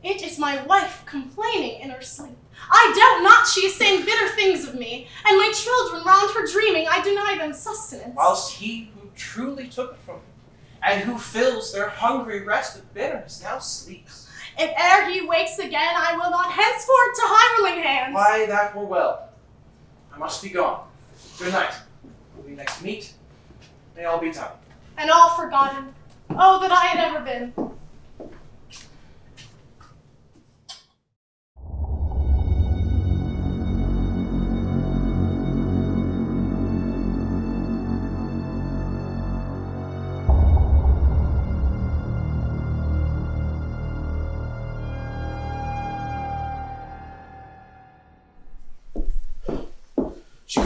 It is my wife complaining in her sleep. I doubt not she is saying bitter things of me, and my children round her dreaming, I deny them sustenance. Whilst he truly took it from them, and who fills their hungry rest with bitterness, now sleeps. If e'er he wakes again, I will not henceforth to hireling hands. Why, that were well. I must be gone. Good night. Will we next meet? May all be done. And all forgotten. Oh, that I had ever been.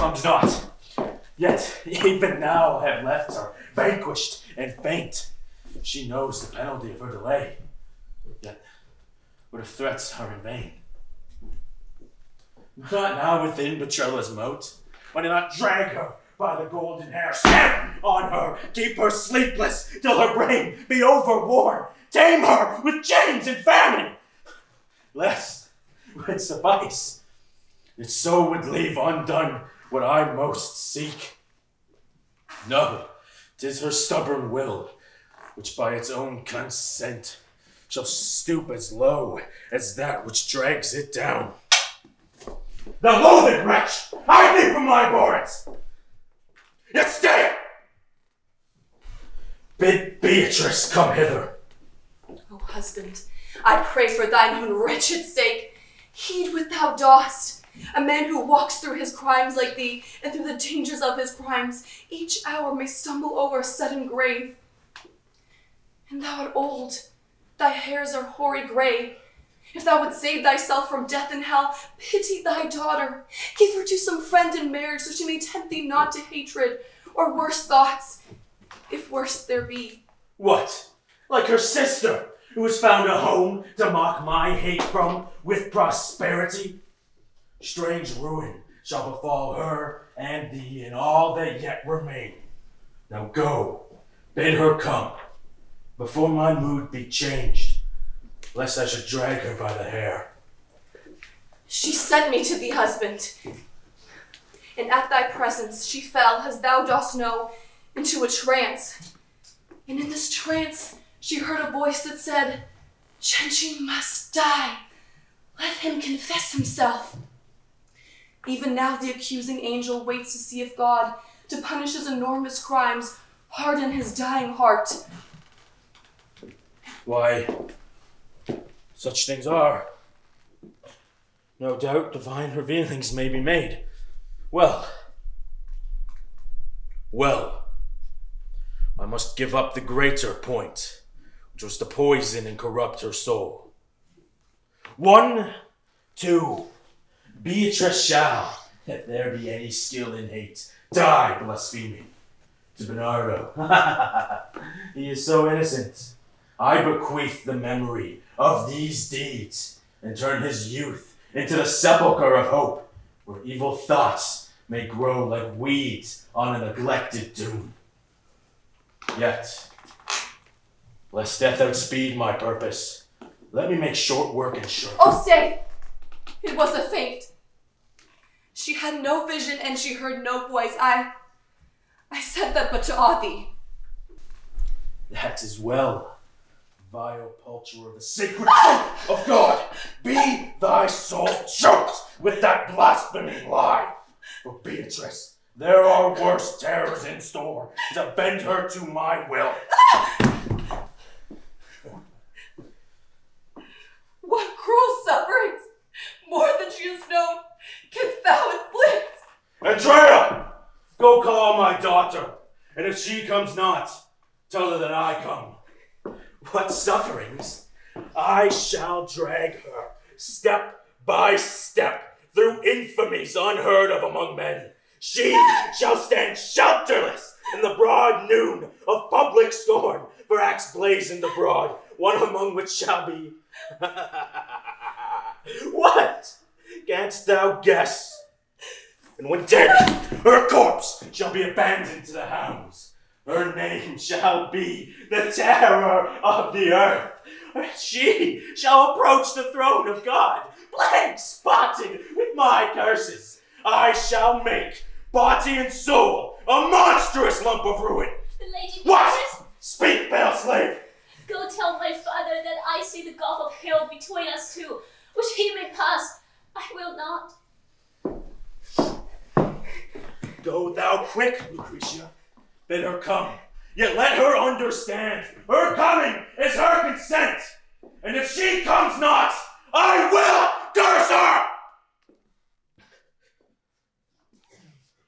Comes not. Yet, even now have left her vanquished and faint. She knows the penalty of her delay. Yet, what if threats are in vain? Not now within Petrella's moat. Why do not drag her by the golden hair, stamp on her, keep her sleepless till her brain be overworn, tame her with chains and famine? Less (laughs) would suffice. It so would leave undone what I most seek. No, 'tis her stubborn will, which by its own consent shall stoop as low as that which drags it down. The loathed wretch! Hide thee from my abhorrence! Yet stay! Bid Beatrice come hither. O husband, I pray for thine own wretched sake, heed what thou dost. A man who walks through his crimes like thee, and through the dangers of his crimes, each hour may stumble over a sudden grave. And thou art old, thy hairs are hoary gray. If thou would save thyself from death and hell, pity thy daughter. Give her to some friend in marriage, so she may tempt thee not to hatred or worse thoughts, if worse there be. What? Like her sister, who has found a home to mock my hate from with prosperity? Strange ruin shall befall her and thee and all that yet remain. Now go, bid her come, before my mood be changed, lest I should drag her by the hair. She sent me to thee, husband. And at thy presence she fell, as thou dost know, into a trance. And in this trance she heard a voice that said, Cenci must die. Let him confess himself. Even now the accusing angel waits to see if God, to punish his enormous crimes, harden his dying heart. Why, such things are. No doubt divine revealings may be made. Well, well, I must give up the greater point, which was to poison and corrupt her soul. One, two, Beatrice shall, if there be any skill in hate, die blaspheming. To Bernardo, (laughs) he is so innocent. I bequeath the memory of these deeds and turn his youth into the sepulchre of hope, where evil thoughts may grow like weeds on a neglected tomb. Yet, lest death outspeed my purpose, let me make short work and sure. Oh, stay! It was a feint. She had no vision and she heard no voice. I. I said that but to awe. That is well, vile poulterer of the sacred of God. Be thy soul choked with that blaspheming lie. For Beatrice, there are worse terrors in store to bend her to my will. What cruel sufferings, more than she has known, canst thou inflict? Andrea, go call my daughter, and if she comes not, tell her that I come. What sufferings? I shall drag her step by step through infamies unheard of among men. She shall stand shelterless in the broad noon of public scorn for acts blazoned abroad one among which shall be. (laughs) what? Canst thou guess? And when dead, her corpse shall be abandoned to the hounds. Her name shall be the terror of the earth. She shall approach the throne of God, plague spotted with my curses. I shall make body and soul a monstrous lump of ruin. The Lady What? Speak, pale slave! go tell my father that I see the gulf of hell between us two, which he may pass. I will not. Go thou quick, Lucretia. Bid her come. Yet let her understand her coming is her consent. And if she comes not, I will curse her!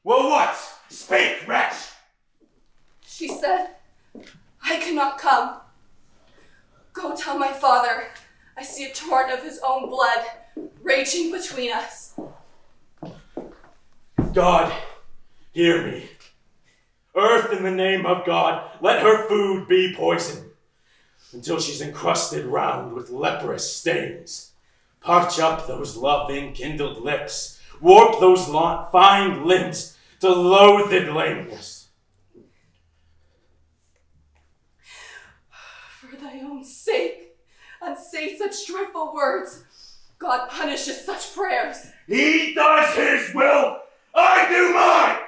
Well, what? Speak, wretch! She said, I cannot come. Go tell my father I see a torrent of his own blood raging between us. God, hear me. Earth, in the name of God, let her food be poison until she's encrusted round with leprous stains. Parch up those love enkindled lips, warp those fine limbs to loathed lameness. For thy own sake, unsay such dreadful words. God punishes such prayers. He does his will, I do mine!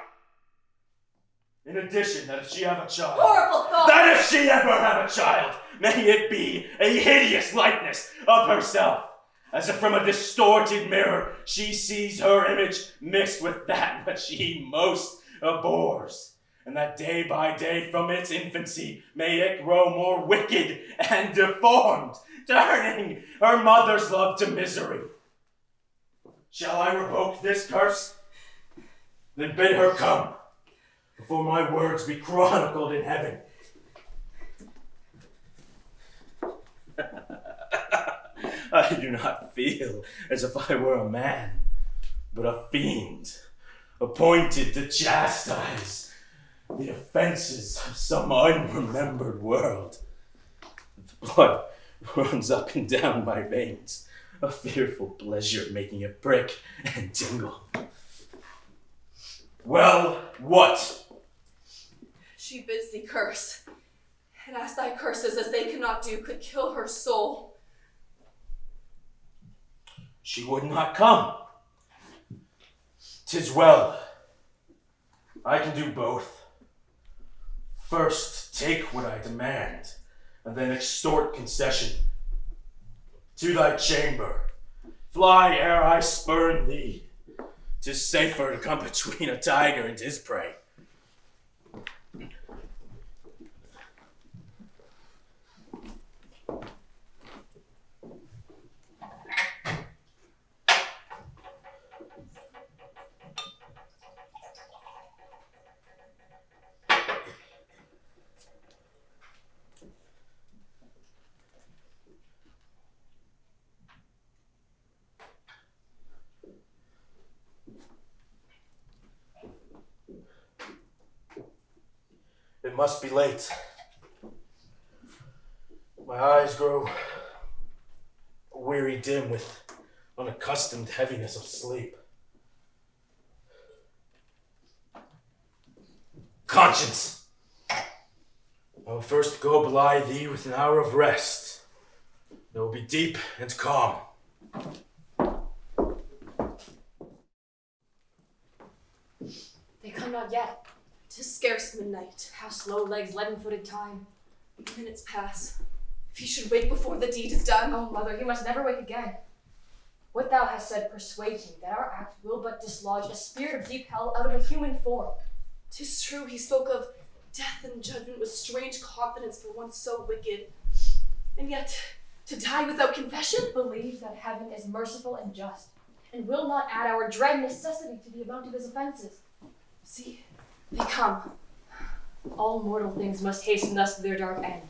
In addition, that if she have a child, Horrible thought! that if she ever have a child, may it be a hideous likeness of herself, as if from a distorted mirror she sees her image mixed with that which she most abhors, and that day by day from its infancy may it grow more wicked and deformed, turning her mother's love to misery. Shall I revoke this curse? Then bid her come, before my words be chronicled in heaven. (laughs) I do not feel as if I were a man, but a fiend, appointed to chastise the offenses of some unremembered world. The blood (laughs) runs up and down my veins, a fearful pleasure making it prick and tingle. Well, what? She bids thee curse, and as thy curses, as they cannot do, could kill her soul. She would not come. Tis well. I can do both. First, take what I demand, and then extort concession. To thy chamber. Fly ere I spurn thee. Tis safer to come between a tiger and his prey. It must be late. My eyes grow weary dim with unaccustomed heaviness of sleep. Conscience! I will first go belie thee with an hour of rest. It will be deep and calm. They come not yet. Tis scarce midnight. How slow legs, leaden footed time. Minutes pass. If he should wake before the deed is done. Oh, mother, he must never wake again. What thou hast said persuades me that our act will but dislodge a spirit of deep hell out of a human form. Tis true he spoke of death and judgment with strange confidence for one so wicked. And yet, to die without confession? Believe that heaven is merciful and just, and will not add our dread necessity to the amount of his offenses. See, they come. All mortal things must hasten thus to their dark end.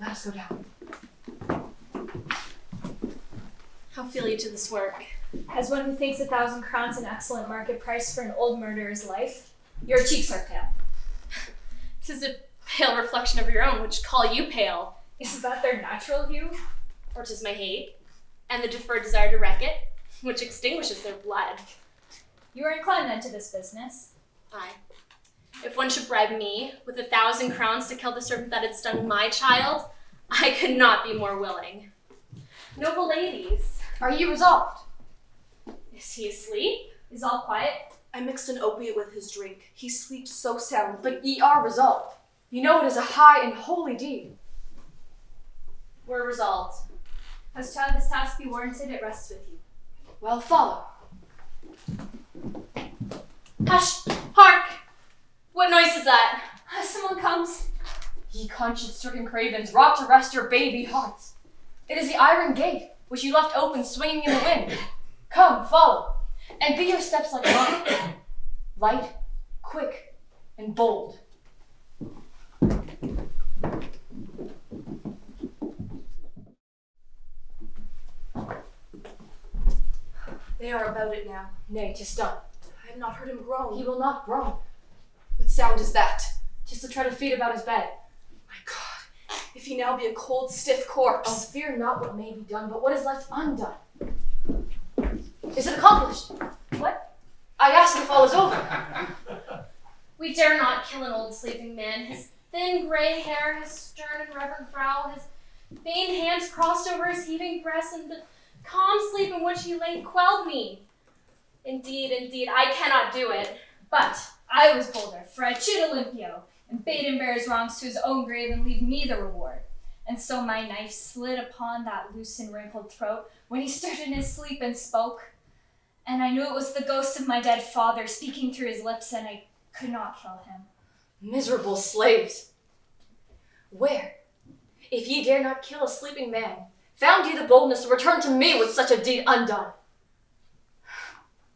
Let us go down. How feel you to this work? As one who thinks a thousand crowns an excellent market price for an old murderer's life. Your cheeks are pale. (sighs) Tis a pale reflection of your own which call you pale. Is that their natural hue? Or 'tis my hate, and the deferred desire to wreck it, which extinguishes their blood. You are inclined then to this business. If one should bribe me with a thousand crowns to kill the serpent that had stung my child, I could not be more willing. Noble ladies, Are you resolved? is he asleep? Is all quiet? I mixed an opiate with his drink. He sleeps so soundly. But ye are resolved. You know it is a high and holy deed. We're resolved. As child this task be warranted, it rests with you. Well, follow. Hush! Hark! What noise is that? (laughs) Someone comes. Ye conscience-stricken cravens, wrought to rest your baby hearts. It is the iron gate, which you left open, swinging in the wind. Come, follow, and be your steps like mine, light, quick, and bold. They are about it now. Nay, tis done. I have not heard him groan. He will not groan. What sound is that? Tis the tread of feet about his bed. My God, if he now be a cold, stiff Oh, corpse. fear not what may be done, but what is left undone. Is it accomplished? What? I ask if all is over. (laughs) We dare not kill an old sleeping man. His thin gray hair, his stern and reverent brow, his veined hands crossed over his heaving breast, and the calm sleep in which he lay quelled me. Indeed, indeed, I cannot do it. But I was bolder, for I chewed Olympio, and bade him bear his wrongs to his own grave and leave me the reward. And so my knife slid upon that loose and wrinkled throat when he stirred in his sleep and spoke. And I knew it was the ghost of my dead father speaking through his lips, and I could not kill him. Miserable slaves! Where, if ye dare not kill a sleeping man, found ye the boldness to return to me with such a deed undone?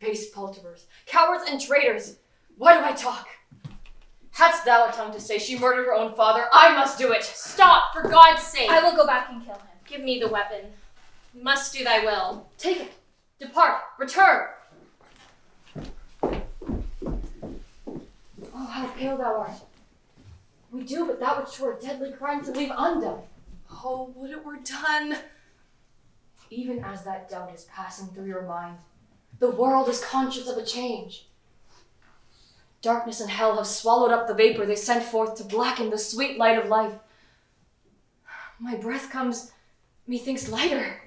Base palterers, cowards and traitors, why do I talk? Hadst thou a tongue to say she murdered her own father, I must do it! Stop, for God's sake. I will go back and kill him. Give me the weapon. Must do thy will. Take it! Depart! Return! Oh, how pale thou art! We do but that which were a deadly crime to leave undone. Oh, would it were done. Even as that doubt is passing through your mind, the world is conscious of a change. Darkness and hell have swallowed up the vapor they sent forth to blacken the sweet light of life. My breath comes, methinks, lighter,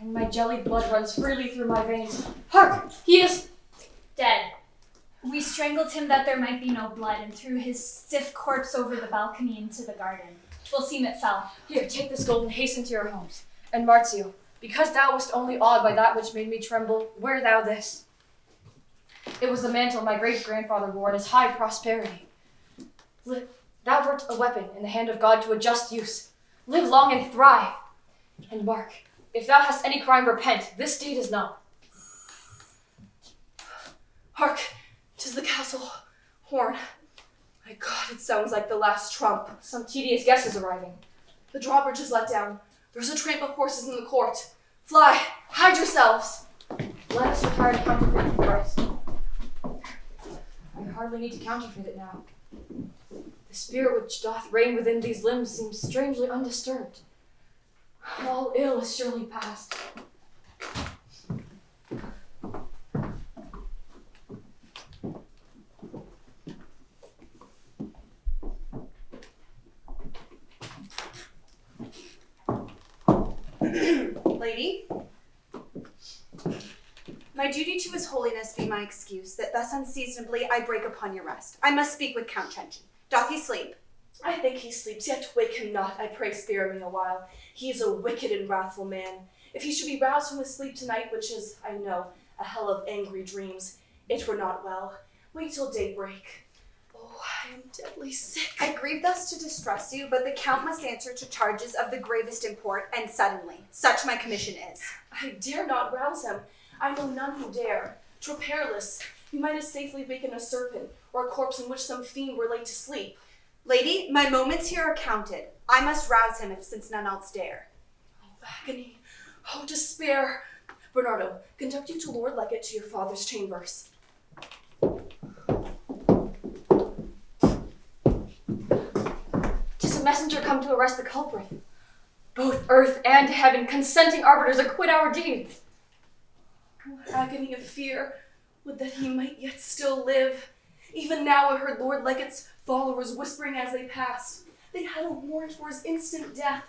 and my jellied blood runs freely through my veins. Hark! He is. Dead. We strangled him that there might be no blood, and threw his stiff corpse over the balcony into the garden. Twill seem it fell. Here, take this gold and hasten to your homes. And Marzio, because thou wast only awed by that which made me tremble, wear thou this. It was the mantle my great grandfather wore in his high prosperity. Li- thou wert a weapon in the hand of God to a just use. Live long and thrive. And mark, if thou hast any crime, repent. This deed is none. Hark! Tis the castle horn. My God, it sounds like the last trump. Some tedious guest is arriving. The drawbridge is let down. There's a tramp of horses in the court. Fly! Hide yourselves! Let us retire to counterfeit Christ. I hardly need to counterfeit it now. The spirit which doth reign within these limbs seems strangely undisturbed. All ill is surely past. (laughs) Lady, my duty to His Holiness be my excuse that thus unseasonably I break upon your rest. I must speak with Count Cenci. Doth he sleep? I think he sleeps, yet wake him not. I pray spare me a while. He is a wicked and wrathful man. If he should be roused from his sleep tonight, which is, I know, a hell of angry dreams, it were not well. Wait till daybreak. I am deadly sick. I grieve thus to distress you, but the Count must answer to charges of the gravest import, and suddenly. Such my commission is. I dare not rouse him. I know none who dare. Twere perilous. You might as safely waken a serpent, or a corpse in which some fiend were laid to sleep. Lady, my moments here are counted. I must rouse him if since none else dare. Oh, agony. Oh, despair. Bernardo, conduct you to Lord Legate to your father's chambers. Messenger come to arrest the culprit. Both earth and heaven consenting arbiters acquit our deeds. What agony of fear would that he might yet still live. Even now I heard Lord Legate's followers whispering as they passed. They had a warrant for his instant death.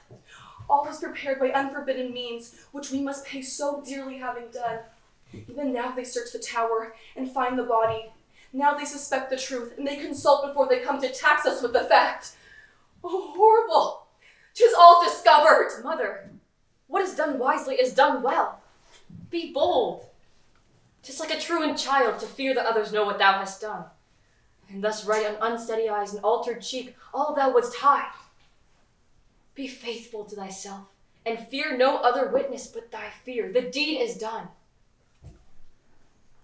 All was prepared by unforbidden means, which we must pay so dearly having done. Even now they search the tower and find the body. Now they suspect the truth, and they consult before they come to tax us with the fact. Oh, horrible! Tis all discovered! Mother, what is done wisely is done well. Be bold. Tis like a truant child to fear that others know what thou hast done, and thus write on unsteady eyes and altered cheek all thou wouldst hide. Be faithful to thyself, and fear no other witness but thy fear. The deed is done.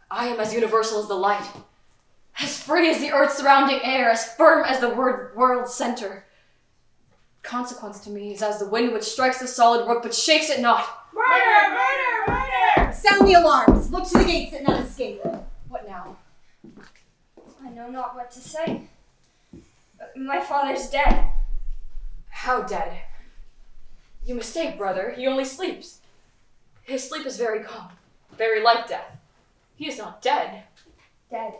I am as universal as the light, as free as the earth's surrounding air, as firm as the world's center. Consequence to me is as the wind which strikes the solid rock but shakes it not. Murder! Murder! Murder! Sound the alarms. Look to the gates that none escape. What now? I know not what to say. My father's dead. How dead? You mistake, brother. He only sleeps. His sleep is very calm, very like death. He is not dead. Dead.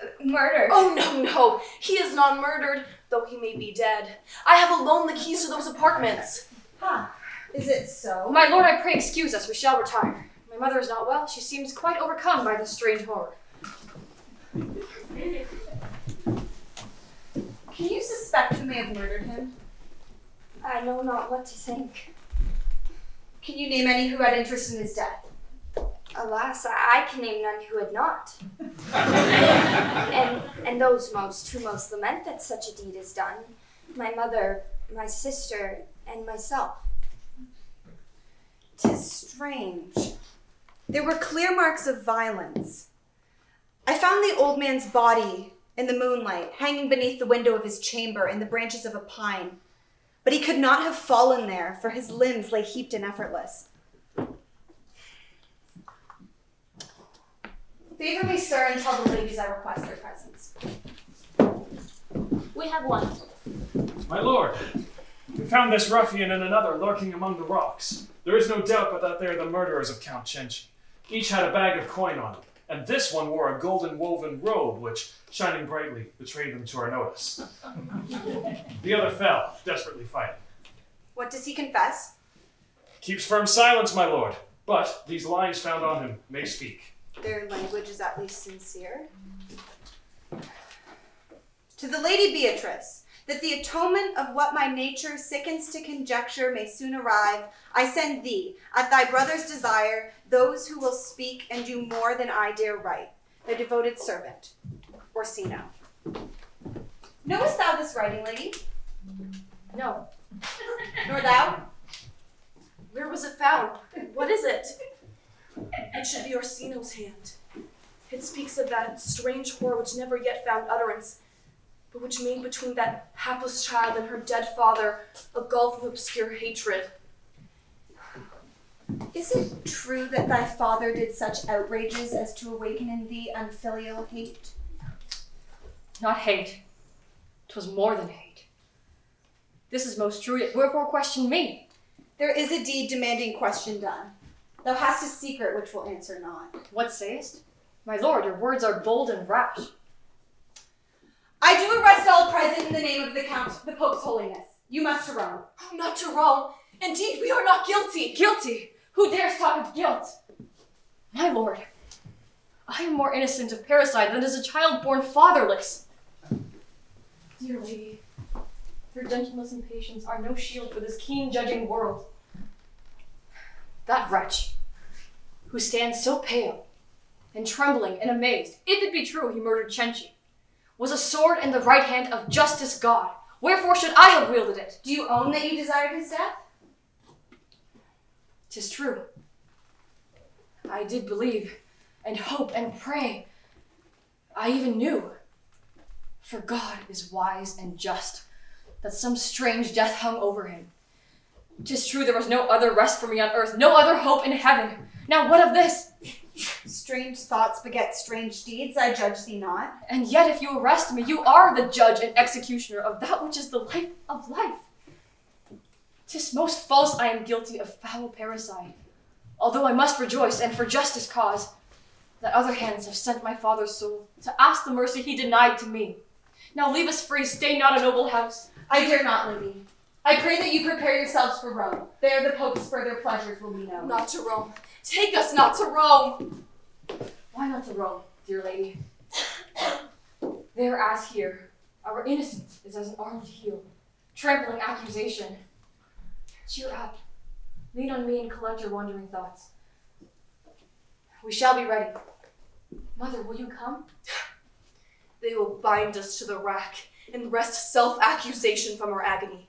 Uh, murdered. Oh, no, no. He is not murdered, though he may be dead. I have alone the keys to those apartments. Huh. Is it so? My lord, I pray excuse us. We shall retire. My mother is not well. She seems quite overcome by this strange horror. Can you suspect who may have murdered him? I know not what to think. Can you name any who had interest in his death? Alas, I, I can name none who had not. (laughs) and and those most who most lament that such a deed is done, my mother, my sister, and myself. Tis strange. There were clear marks of violence. I found the old man's body in the moonlight, hanging beneath the window of his chamber in the branches of a pine. But he could not have fallen there, for his limbs lay heaped and effortless. Favor me, sir, and tell the ladies I request their presence. We have one. My lord, we found this ruffian and another lurking among the rocks. There is no doubt but that they are the murderers of Count Cenci. Each had a bag of coin on them, and this one wore a golden woven robe which, shining brightly, betrayed them to our notice. the other fell, desperately fighting. What does he confess? Keeps firm silence, my lord, but these lines found on him may speak. Their language is at least sincere. To the Lady Beatrice, that the atonement of what my nature sickens to conjecture may soon arrive, I send thee, at thy brother's desire, those who will speak and do more than I dare write. Thy devoted servant, Orsino. Knowest thou this writing, lady? No. Nor thou? Where was it found? What is it? It should be Orsino's hand. It speaks of that strange horror which never yet found utterance, but which made between that hapless child and her dead father a gulf of obscure hatred. Is it true that thy father did such outrages as to awaken in thee unfilial hate? Not hate. 'Twas more than hate. This is most true, yet wherefore question me? There is a deed demanding question done. Thou hast a secret which will answer not. What sayest? My lord, your words are bold and rash. I do arrest all present in the name of the Count, the Pope's Holiness. You must to Rome. Oh, not to Rome. Indeed, we are not guilty. Guilty? Who dares talk of guilt? My lord, I am more innocent of parricide than is a child born fatherless. Dear lady, your gentleness and patience are no shield for this keen judging world. That wretch, who stands so pale and trembling and amazed, if it be true he murdered Cenci, was a sword in the right hand of justice God. Wherefore should I have wielded it? Do you own that you desired his death? Tis true. I did believe and hope and pray. I even knew, for God is wise and just, that some strange death hung over him. Tis true there was no other rest for me on earth, no other hope in heaven. Now what of this? Strange thoughts beget strange deeds. I judge thee not. And yet, if you arrest me, you are the judge and executioner of that which is the life of life. Tis most false I am guilty of foul parricide. Although I must rejoice, and for justice cause, that other hands have sent my father's soul to ask the mercy he denied to me. Now leave us free, stay not a noble house. I dare not, lady. I pray that you prepare yourselves for Rome. There the Pope's further pleasures will be known. Not to Rome. Take us not to Rome. Why not to Rome, dear lady? There as here, our innocence is as an armed heel, trampling accusation. Cheer up. Lean on me and collect your wandering thoughts. We shall be ready. Mother, will you come? They will bind us to the rack and wrest self accusation from our agony.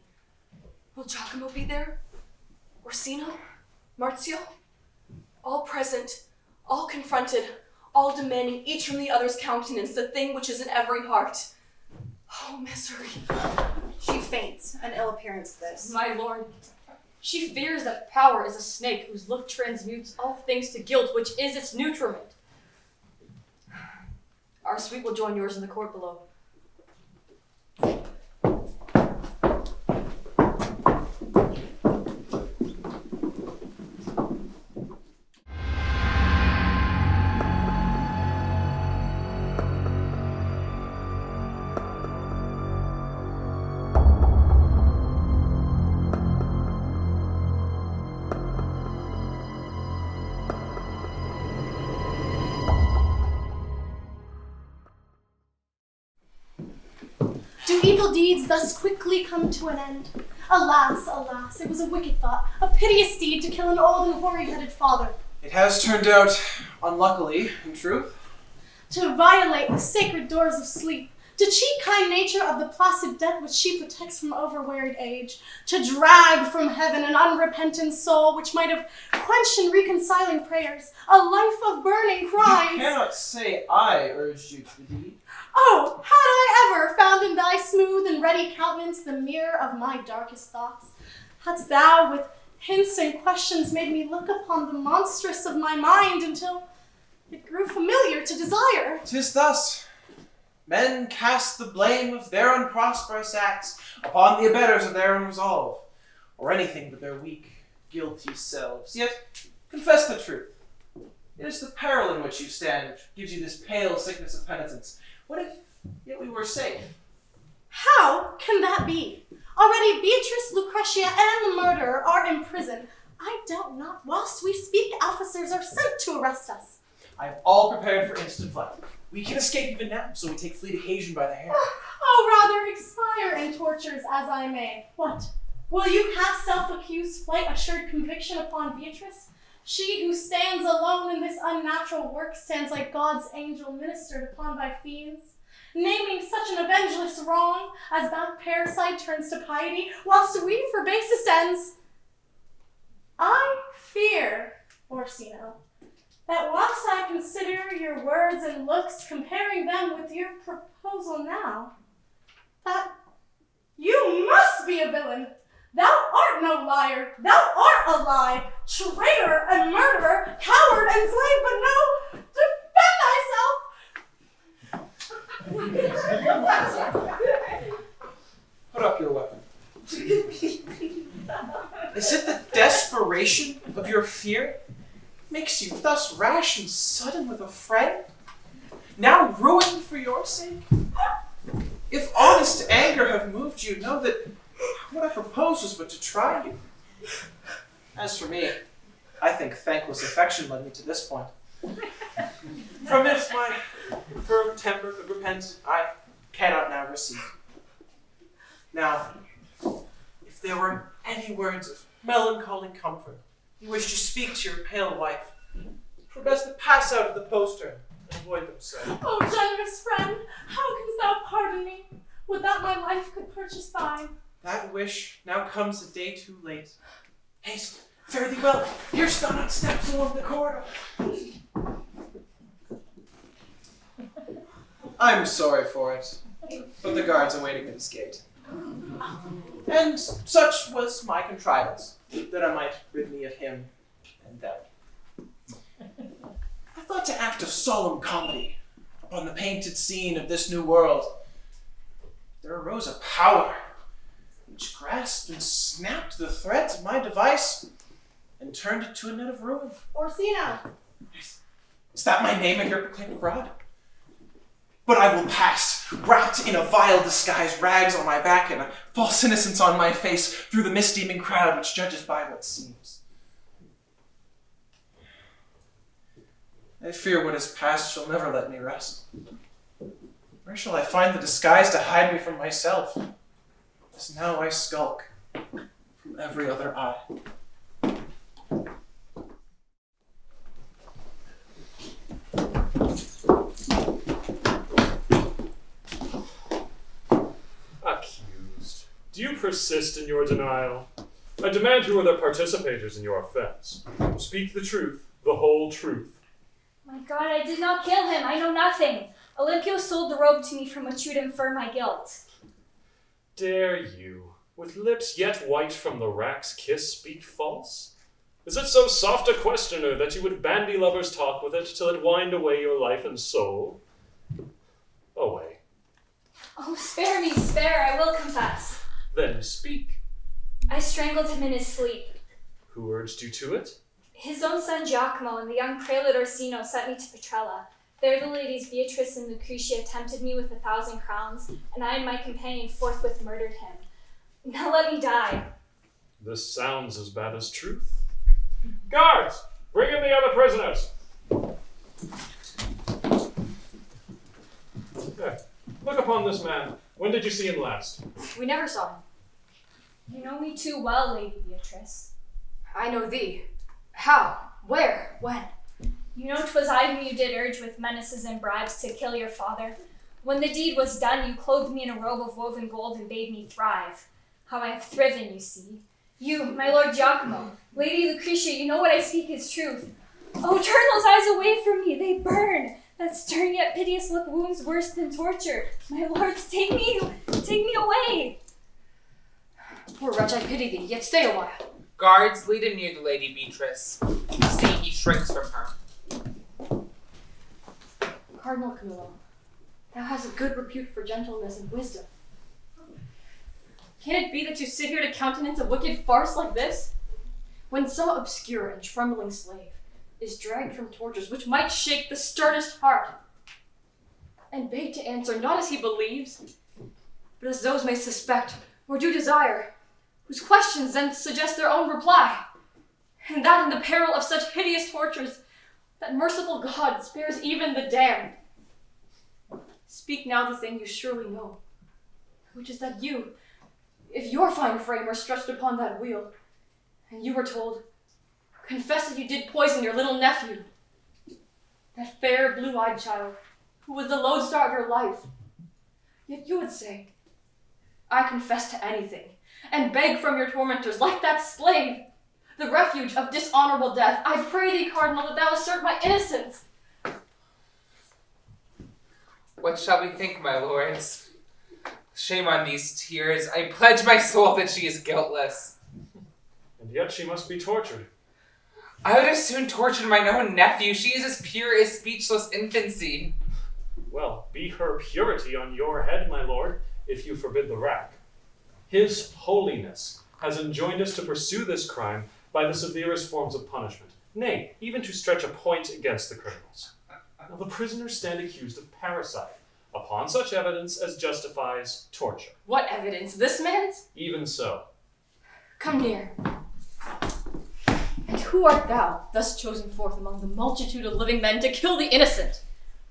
Will Giacomo be there? Orsino? Marzio? All present, all confronted, all demanding each from the other's countenance the thing which is in every heart. Oh, misery. She faints. An ill appearance, this. My lord, she fears that power is a snake whose look transmutes all things to guilt, which is its nutriment. Our suite will join yours in the court below. Deeds thus quickly come to an end? Alas, alas, it was a wicked thought, a piteous deed to kill an old and hoary-headed father, It has turned out, unluckily, in truth. to violate the sacred doors of sleep, to cheat kind nature of the placid death which she protects from overwearied age, to drag from heaven an unrepentant soul which might have quenched in reconciling prayers a life of burning crimes. You cannot say I urged you to the deed. Oh, had I ever found in thy smooth and ready countenance the mirror of my darkest thoughts? Hadst thou, with hints and questions, made me look upon the monstrous of my mind until it grew familiar to desire? Tis thus. Men cast the blame of their unprosperous acts upon the abettors of their unresolve, or anything but their weak, guilty selves. Yet, confess the truth. It is the peril in which you stand which gives you this pale sickness of penitence. What if yet we were safe? How can that be? Already Beatrice, Lucretia, and the murderer are in prison. I doubt not, whilst we speak, officers are sent to arrest us. I have all prepared for instant flight. We can escape even now, so we take fleet occasion by the hair. (sighs) Oh, rather expire in tortures as I may. What? Will you cast self-accused flight assured conviction upon Beatrice? She who stands alone in this unnatural work stands like God's angel ministered upon by fiends, naming such an avengeless wrong as that parricide turns to piety, whilst we for basest ends. I fear, Orsino, that whilst I consider your words and looks, comparing them with your proposal now, that you must be a villain. Thou art no liar. Thou art a lie. Traitor and murderer, coward and slave, but no, defend thyself. Put up your weapon. Is it the desperation of your fear makes you thus rash and sudden with a friend? Now ruined for your sake? If honest anger have moved you, know that (sighs) what I propose was but to try you. As for me, I think thankless affection led me to this point. From this my firm temper could repent, I cannot now receive. Now, if there were any words of melancholy comfort you wish to speak to your pale wife, for best to pass out of the postern and avoid them so. Oh, generous friend, how canst thou pardon me? Would that my life could purchase thine. That wish now comes a day too late. Haste, fare thee well. Here's thou not steps along the corridor. I'm sorry for it, but the guards are waiting at his gate. And such was my contrivance, that I might rid me of him and them. I thought to act a solemn comedy upon the painted scene of this new world, there arose a power which grasped and snapped the threads of my device and turned it to a net of ruin. Orsino! Is that my name I hear proclaimed abroad? But I will pass, wrapped in a vile disguise, rags on my back and a false innocence on my face, through the misdeeming crowd which judges by what seems. I fear what is past shall never let me rest. Where shall I find the disguise to hide me from myself? As now I skulk from every other eye. Accused. Do you persist in your denial? I demand who are the participators in your offense. Speak the truth, the whole truth. My God, I did not kill him. I know nothing. Olympio sold the robe to me from which you'd infer my guilt. Dare you, with lips yet white from the rack's kiss, speak false? Is it so soft a questioner that you would bandy lovers talk with it till it wind away your life and soul? Oh, away. Oh, spare me, spare. I will confess. Then speak. I strangled him in his sleep. Who urged you to it? His own son Giacomo and the young prelate Orsino sent me to Petrella. There the ladies Beatrice and Lucretia tempted me with a thousand crowns, and I and my companion forthwith murdered him. Now let me die. This sounds as bad as truth. Guards, bring in the other prisoners. Here, look upon this man. When did you see him last? We never saw him. You know me too well, Lady Beatrice. I know thee. How? Where? When? You know 'twas I whom you did urge with menaces and bribes to kill your father. When the deed was done, you clothed me in a robe of woven gold and bade me thrive. How I have thriven, you see. You, my lord Giacomo, Lady Lucretia, you know what I speak is truth. Oh, turn those eyes away from me, they burn. That stern yet piteous look wounds worse than torture. My lords, take me, take me away. Poor wretch, I pity thee, yet stay a while. Guards, lead him near the Lady Beatrice. See, he shrinks from her. Cardinal Camillo, thou hast a good repute for gentleness and wisdom. Can it be that you sit here to countenance a wicked farce like this? When some obscure and trembling slave is dragged from tortures which might shake the sternest heart, and bade to answer not as he believes, but as those may suspect or do desire, whose questions then suggest their own reply, and that in the peril of such hideous tortures that merciful God spares even the damned. Speak now the thing you surely know, which is that you, if your fine frame were stretched upon that wheel, and you were told, confess that you did poison your little nephew, that fair blue eyed child, who was the lodestar of your life, yet you would say, I confess to anything, and beg from your tormentors, like that slave, the refuge of dishonorable death. I pray thee, Cardinal, that thou assert my innocence. What shall we think, my lords? Shame on these tears. I pledge my soul that she is guiltless. And yet she must be tortured. I would as soon torture mine own nephew. She is as pure as speechless infancy. Well, be her purity on your head, my lord, if you forbid the rack. His holiness has enjoined us to pursue this crime by the severest forms of punishment, nay, even to stretch a point against the criminals. Now, the prisoners stand accused of parricide, upon such evidence as justifies torture. What evidence? This man's? Even so, Come near. And who art thou, thus chosen forth among the multitude of living men to kill the innocent?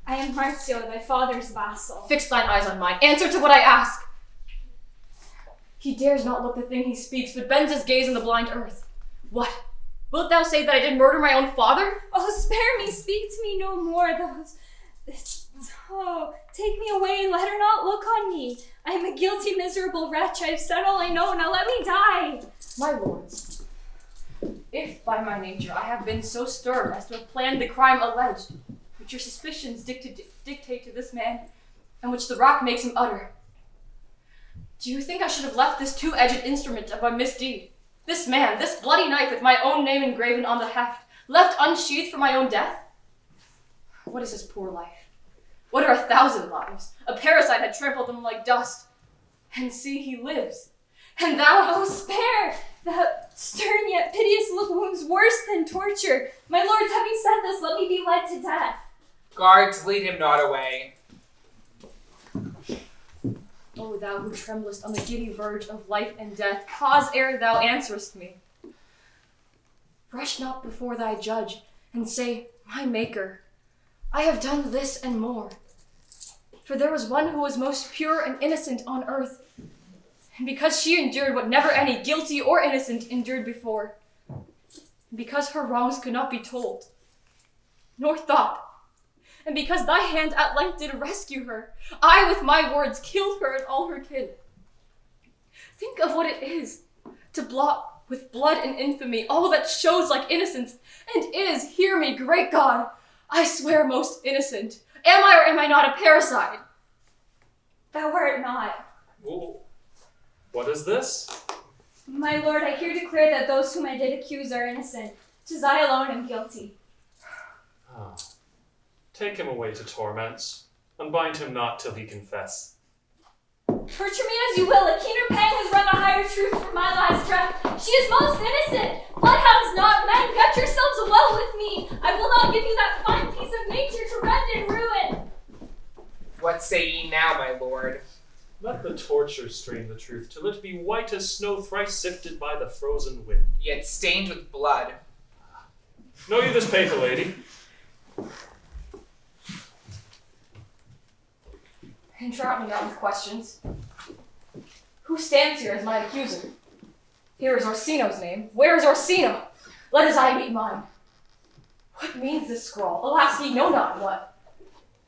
I am Marzio, thy father's vassal. Fix thine eyes on mine. Answer to what I ask. He dares not look the thing he speaks, but bends his gaze on the blind earth. What? Wilt thou say that I did murder my own father? Oh, spare me, speak to me no more. Those. This, oh, take me away, let her not look on me. I am a guilty, miserable wretch. I have said all I know, now let me die. My lords, if by my nature I have been so stirred as to have planned the crime alleged, which your suspicions dictate, dictate to this man, and which the rock makes him utter, do you think I should have left this two edged instrument of my misdeed? This man, this bloody knife with my own name engraven on the heft, left unsheathed for my own death? What is his poor life? What are a thousand lives? A parricide had trampled them like dust. And see, he lives. And thou, Oh, spare! That stern yet piteous look wounds worse than torture. My lords, having said this, let me be led to death. Guards, lead him not away. Thou who tremblest on the giddy verge of life and death, pause ere thou answerest me. Rush not before thy judge, and say, My Maker, I have done this and more. For there was one who was most pure and innocent on earth, and because she endured what never any guilty or innocent endured before, because her wrongs could not be told, nor thought, and because thy hand at length did rescue her, I with my words killed her and all her kin. Think of what it is to blot with blood and infamy all that shows like innocence, and is, hear me, great God, I swear most innocent. Am I or am I not a parricide? Thou art not. Whoa. What is this? My lord, I here declare that those whom I did accuse are innocent. Tis I alone am guilty. Ah. Take him away to torments, and bind him not till he confess. Torture me as you will, a keener pang has wrung a higher truth from my last breath. She is most innocent. Bloodhounds not men, gut yourselves well with me. I will not give you that fine piece of nature to rend and ruin. What say ye now, my lord? Let the torture strain the truth till it be white as snow thrice sifted by the frozen wind. Yet stained with blood. Know you this paper, lady? Entrap me not with questions. Who stands here as my accuser? Here is Orsino's name. Where is Orsino? Let his eye meet mine. What means this scrawl? Alas, ye know not what.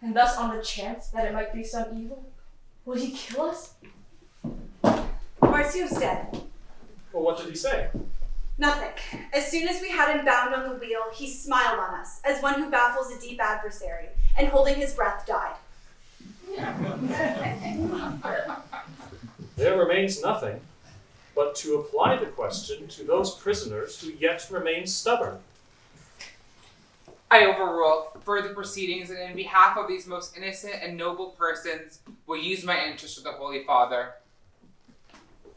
And thus, on the chance that it might be some evil, will ye kill us? Marzio's dead. Well, what did he say? Nothing. As soon as we had him bound on the wheel, he smiled on us, as one who baffles a deep adversary, and holding his breath died. (laughs) There remains nothing but to apply the question to those prisoners who yet remain stubborn. I overrule further proceedings and in behalf of these most innocent and noble persons will use my interest with the Holy Father.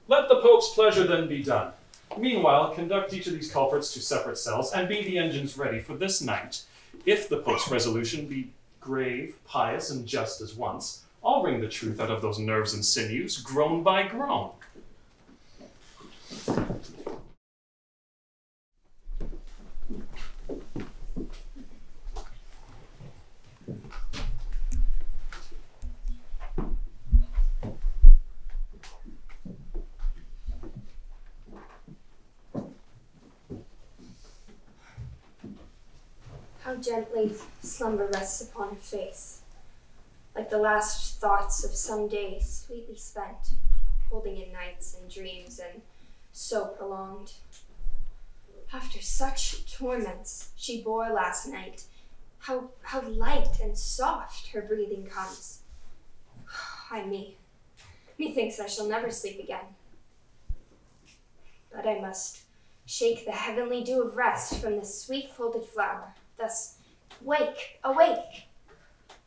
Let the Pope's pleasure then be done. Meanwhile, conduct each of these culprits to separate cells, and be the engines ready for this night. If the Pope's resolution be grave, pious, and just as once, I'll wring the truth out of those nerves and sinews, groan by groan. How gently slumber rests upon her face, like the last thoughts of some day sweetly spent, holding in nights and dreams and so prolonged. After such torments she bore last night, how how light and soft her breathing comes. (sighs) Ay me, methinks I shall never sleep again. But I must shake the heavenly dew of rest from this sweet folded flower. Thus, wake, awake.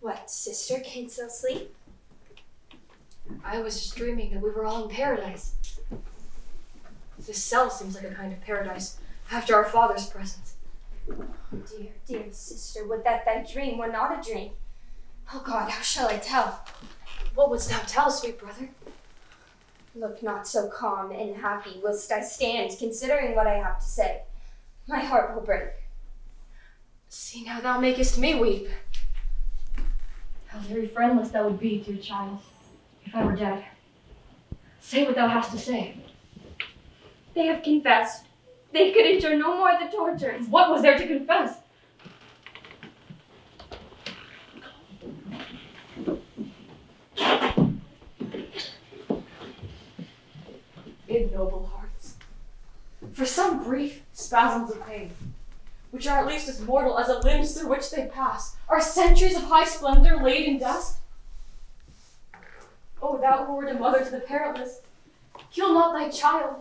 What, sister, canst thou sleep? I was just dreaming that we were all in paradise. This cell seems like a kind of paradise after our father's presence. Dear, dear sister, would that thy dream were not a dream. Oh God, how shall I tell? What wouldst thou tell, sweet brother? Look not so calm and happy whilst I stand considering what I have to say. My heart will break. See now thou makest me weep. How very friendless thou would be, dear child, if I were dead. Say what thou hast to say. They have confessed. They could endure no more the tortures. What was there to confess? Ignoble hearts. For some brief spasms of pain, which are at least as mortal as the limbs through which they pass, are centuries of high splendor laid in dust. O thou who wert a mother to the parentless, kill not thy child.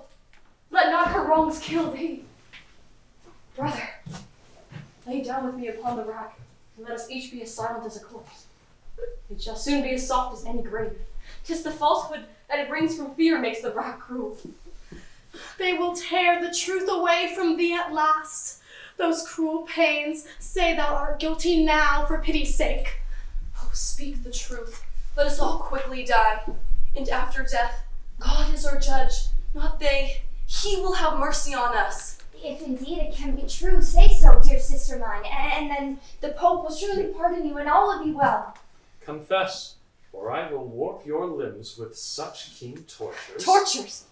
Let not her wrongs kill thee. Brother, lay down with me upon the rack, and let us each be as silent as a corpse. It shall soon be as soft as any grave. Tis the falsehood that it brings from fear makes the rack cruel. They will tear the truth away from thee at last. Those cruel pains say thou art guilty now for pity's sake. Oh, speak the truth. Let us all quickly die. And after death, God is our judge, not they. He will have mercy on us. If indeed it can be true, say so, dear sister mine, and then the Pope will surely pardon you and all will be well. Confess, or I will warp your limbs with such keen tortures. Tortures!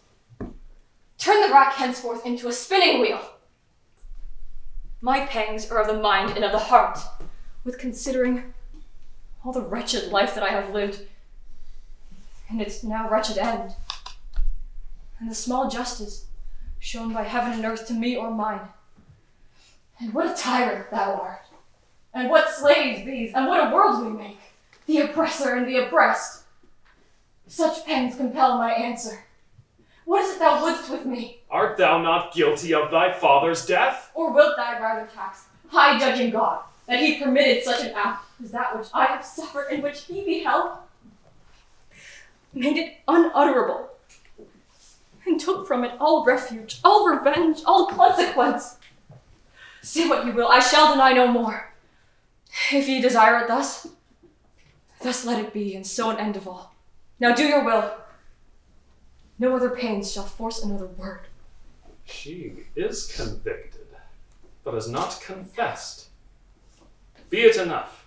Turn the rack henceforth into a spinning wheel. My pangs are of the mind and of the heart, with considering all the wretched life that I have lived, and its now wretched end, and the small justice shown by heaven and earth to me or mine. And what a tyrant thou art! And what slaves these, and what a world we make! The oppressor and the oppressed! Such pangs compel my answer. What is it thou wouldst with me? Art thou not guilty of thy father's death? Or wilt thou rather tax high judging God that he permitted such an act as that which I have suffered and which he beheld? Made it unutterable, and took from it all refuge, all revenge, all consequence. Say what you will, I shall deny no more. If ye desire it thus, thus let it be, and so an end of all. Now do your will. No other pains shall force another word. She is convicted, but has not confessed. Be it enough.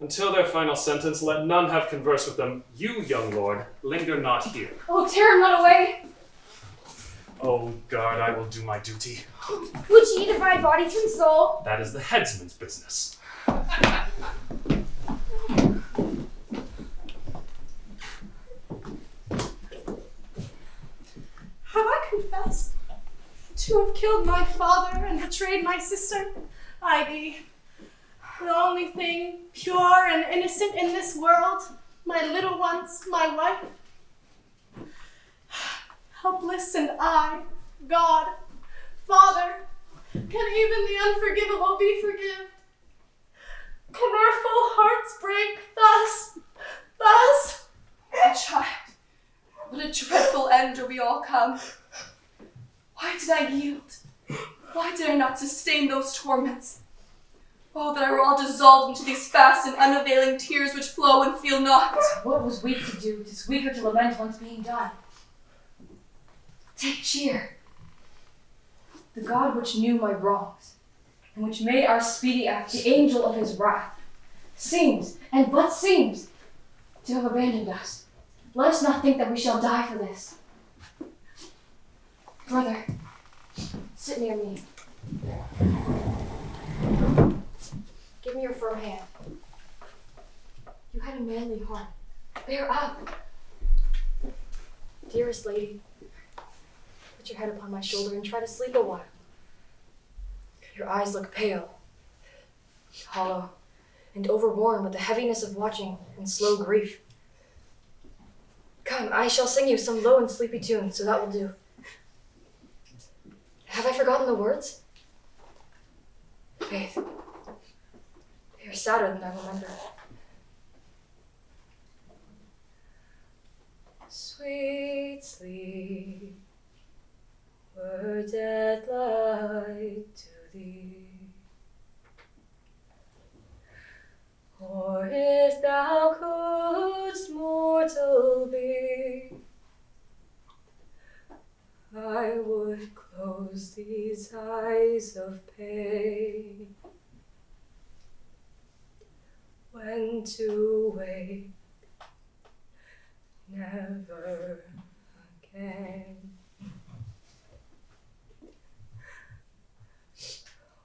Until their final sentence, let none have converse with them. You, young lord, linger not here. Oh, tear him not away! Oh, guard, I will do my duty. Would ye divide body from soul? That is the headsman's business. Have I confessed to have killed my father and betrayed my sister? i, the only thing pure and innocent in this world, my little ones, my wife. Helpless and I, God, Father, can even the unforgivable be forgiven? Can our full hearts break thus, thus? My child, what a dreadful end do we all come. Why did I yield? Why did I not sustain those torments? Oh, that I were all dissolved into these fast and unavailing tears which flow and feel not. What was weak to do, tis weaker to lament once being done. Take cheer. The God which knew my wrongs, and which made our speedy act the angel of his wrath, seems, and but seems, to have abandoned us. Let us not think that we shall die for this. Brother, sit near me. Give me your firm hand. You had a manly heart. Bear up. Dearest lady, put your head upon my shoulder and try to sleep a while. Your eyes look pale, hollow, and overworn with the heaviness of watching and slow grief. Come, I shall sing you some low and sleepy tune, so that will do. Have I forgotten the words? Faith, they are sadder than I remember. Sweet sleep, were death light to thee. Or if thou couldst mortal be, I would close these eyes of pain. When to wake never again.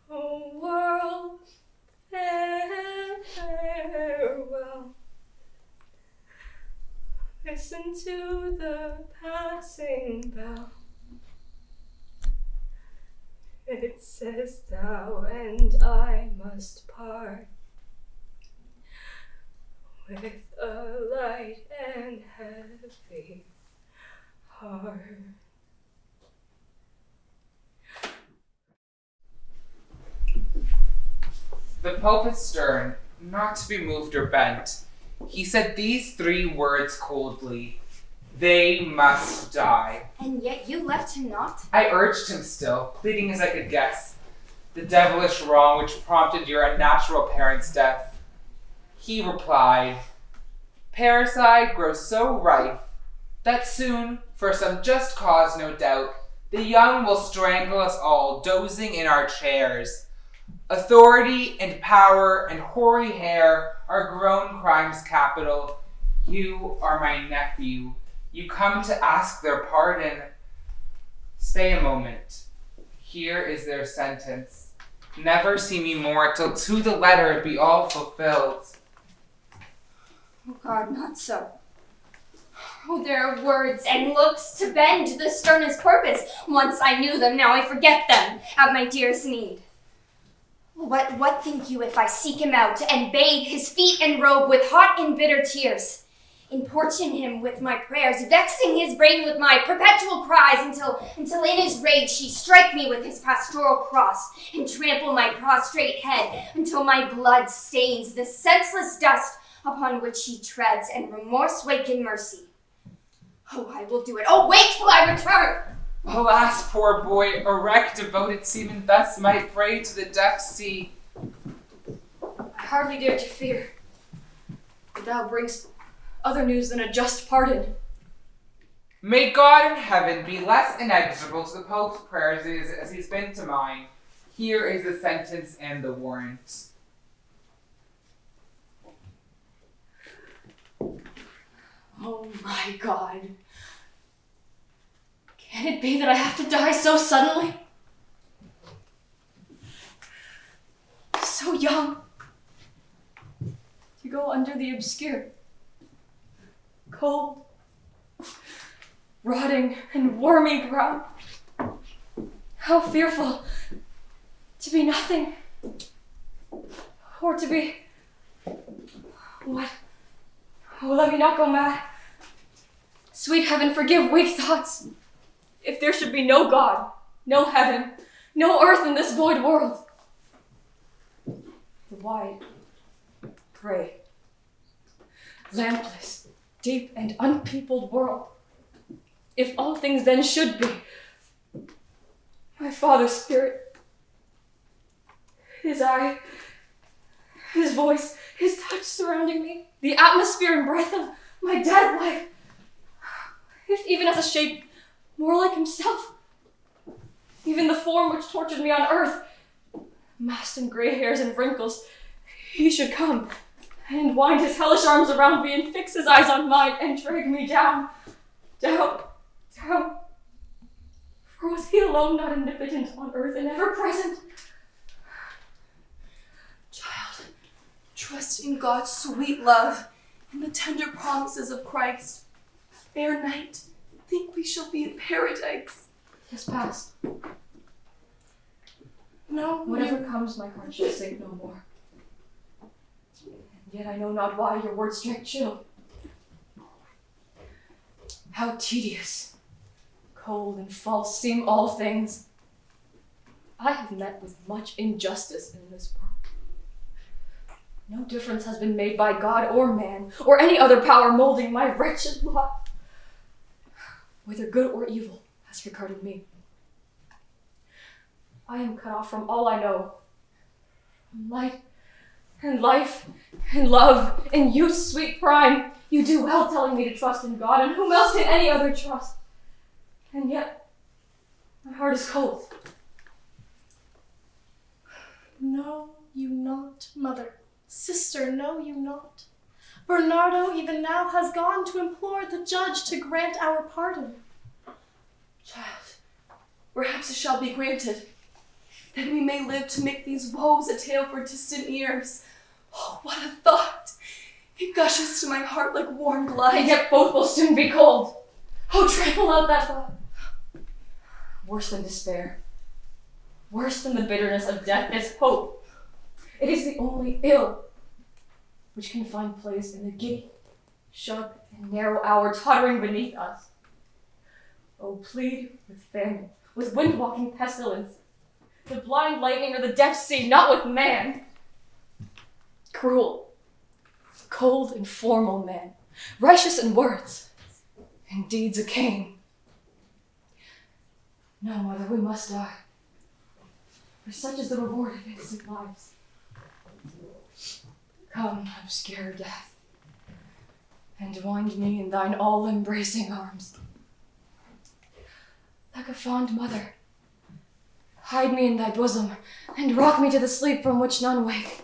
Oh, world, farewell. Listen to the passing bell. It says thou and I must part with a light and heavy heart. The Pope is stern, not to be moved or bent. He said these three words coldly They must die. And yet you left him not? I urged him still, pleading as I could guess, the devilish wrong which prompted your unnatural parent's death. He replied, Parricide grows so rife that soon, for some just cause no doubt, the young will strangle us all, dozing in our chairs. Authority and power and hoary hair are grown crime's capital. You are my nephew. You come to ask their pardon. Stay a moment. Here is their sentence. Never see me more till to the letter be all fulfilled. Oh God, not so. Oh, there are words and looks to bend the sternest purpose. Once I knew them, now I forget them at my dearest need. What, what think you if I seek him out and bathe his feet and robe with hot and bitter tears? Importune him with my prayers, vexing his brain with my perpetual cries until, until in his rage he strike me with his pastoral cross and trample my prostrate head until my blood stains the senseless dust upon which he treads and remorse waken mercy. Oh, I will do it. Oh, wait till I return! Oh, Alas, poor boy, erect devoted seaman thus might pray to the deaf sea. I hardly dare to fear. But thou bringst other news than a just pardon. May God in heaven be less inexorable to the Pope's prayers as, he's been to mine. Here is the sentence and the warrant. Oh my god. Can it be that I have to die so suddenly? So young. To go under the obscure, cold, rotting, and wormy ground. How fearful to be nothing. Or to be. What? Oh, let me not go mad. Sweet heaven, forgive weak thoughts. If there should be no God, no heaven, no earth in this void world. The wide, gray, lampless, deep, and unpeopled world. If all things then should be, my father's spirit, his eye, his voice, his touch surrounding me, the atmosphere and breath of my dead life, if even as a shape more like himself, even the form which tortured me on earth, masked in gray hairs and wrinkles, he should come and wind his hellish arms around me and fix his eyes on mine and drag me down, down, down. For was he alone not omnipotent on earth and ever present? Child, trust in God's sweet love and the tender promises of Christ. Fair night, think we shall be in paradise. Tis past. No, Whatever comes, my heart shall sink no more. Yet I know not why your words strike chill. How tedious, cold, and false seem all things. I have met with much injustice in this world. No difference has been made by God or man, or any other power molding my wretched lot, whether good or evil, has regarded me. I am cut off from all I know. From light and life and love and youth's sweet prime. You do well telling me to trust in God, and whom else can any other trust? And yet, my heart is cold. Know you not, mother. Sister, know you not. Bernardo even now has gone to implore the judge to grant our pardon. Child, perhaps it shall be granted. Then we may live to make these woes a tale for distant ears. Oh, what a thought! It gushes to my heart like warm blood. And yet both will soon be cold. Oh, trample out that thought. Worse than despair, worse than the bitterness of death is hope. It is the only ill which can find place in the giddy, sharp, and narrow hour tottering beneath us. Oh, plead with famine, with wind walking pestilence, the blind lightning or the deaf sea, not with man. Cruel, cold and formal man, righteous in words, in deeds a king. No, mother, we must die. For such is the reward of innocent lives. Come, obscure death, and wind me in thine all embracing arms. Like a fond mother, hide me in thy bosom, and rock me to the sleep from which none wake.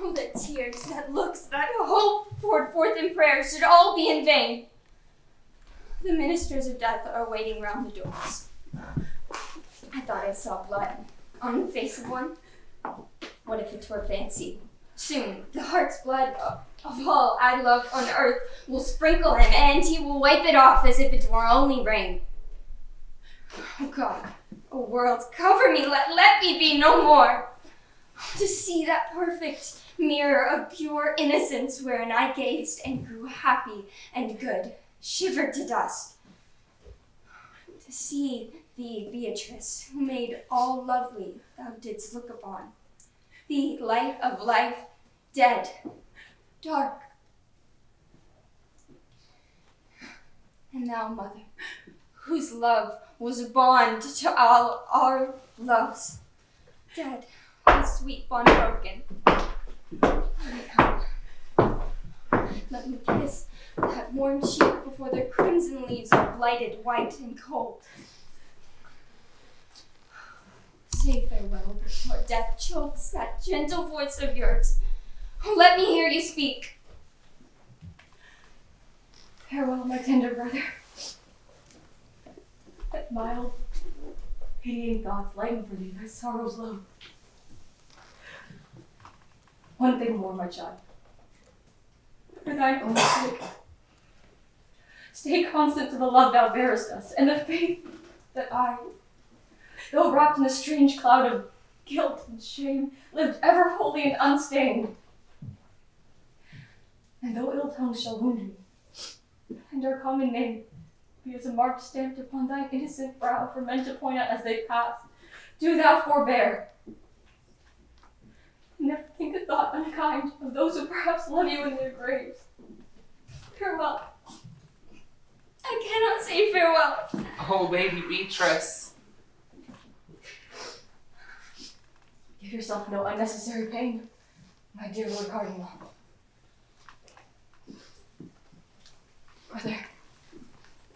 Oh, that tears, that looks, that hope poured forth in prayer should all be in vain. The ministers of death are waiting round the doors. I thought I saw blood on the face of one. What if it were fancy? Soon, the heart's blood of all I love on earth will sprinkle him, and he will wipe it off as if it were only rain. Oh God, oh world, cover me, let, let me be no more. To see that perfect mirror of pure innocence wherein I gazed and grew happy and good, shivered to dust. To see thee, Beatrice, who made all lovely thou didst look upon, the light of life, dead, dark. And thou, mother, whose love was a bond to all our loves, dead, the sweet bond broken. Let me kiss that warm cheek before the crimson leaves are blighted white and cold. Say farewell before death chokes that gentle voice of yours. Let me hear you speak. Farewell, my tender brother. That mild, pitying thoughts lighten for thee thy sorrow's load. One thing more, my child. For thine own sake, stay constant to the love thou bearest us, and the faith that I, though wrapped in a strange cloud of guilt and shame, lived ever holy and unstained. And though ill tongues shall wound me, and our common name be as a mark stamped upon thine innocent brow for men to point at as they pass, do thou forbear. Never think a thought unkind of those who perhaps love you in their graves. Farewell. I cannot say farewell. Oh, Lady Beatrice. Give yourself no unnecessary pain, my dear Lord Cardinal. Brother,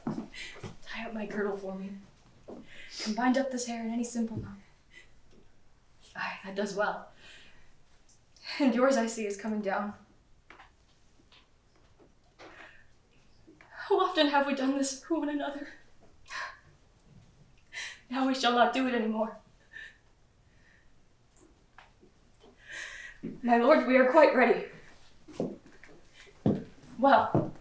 tie up my girdle for me. Bind up this hair in any simple knot. Aye, that does well. And yours, I see, is coming down. How often have we done this for one another? Now we shall not do it anymore. My lord, we are quite ready. Well,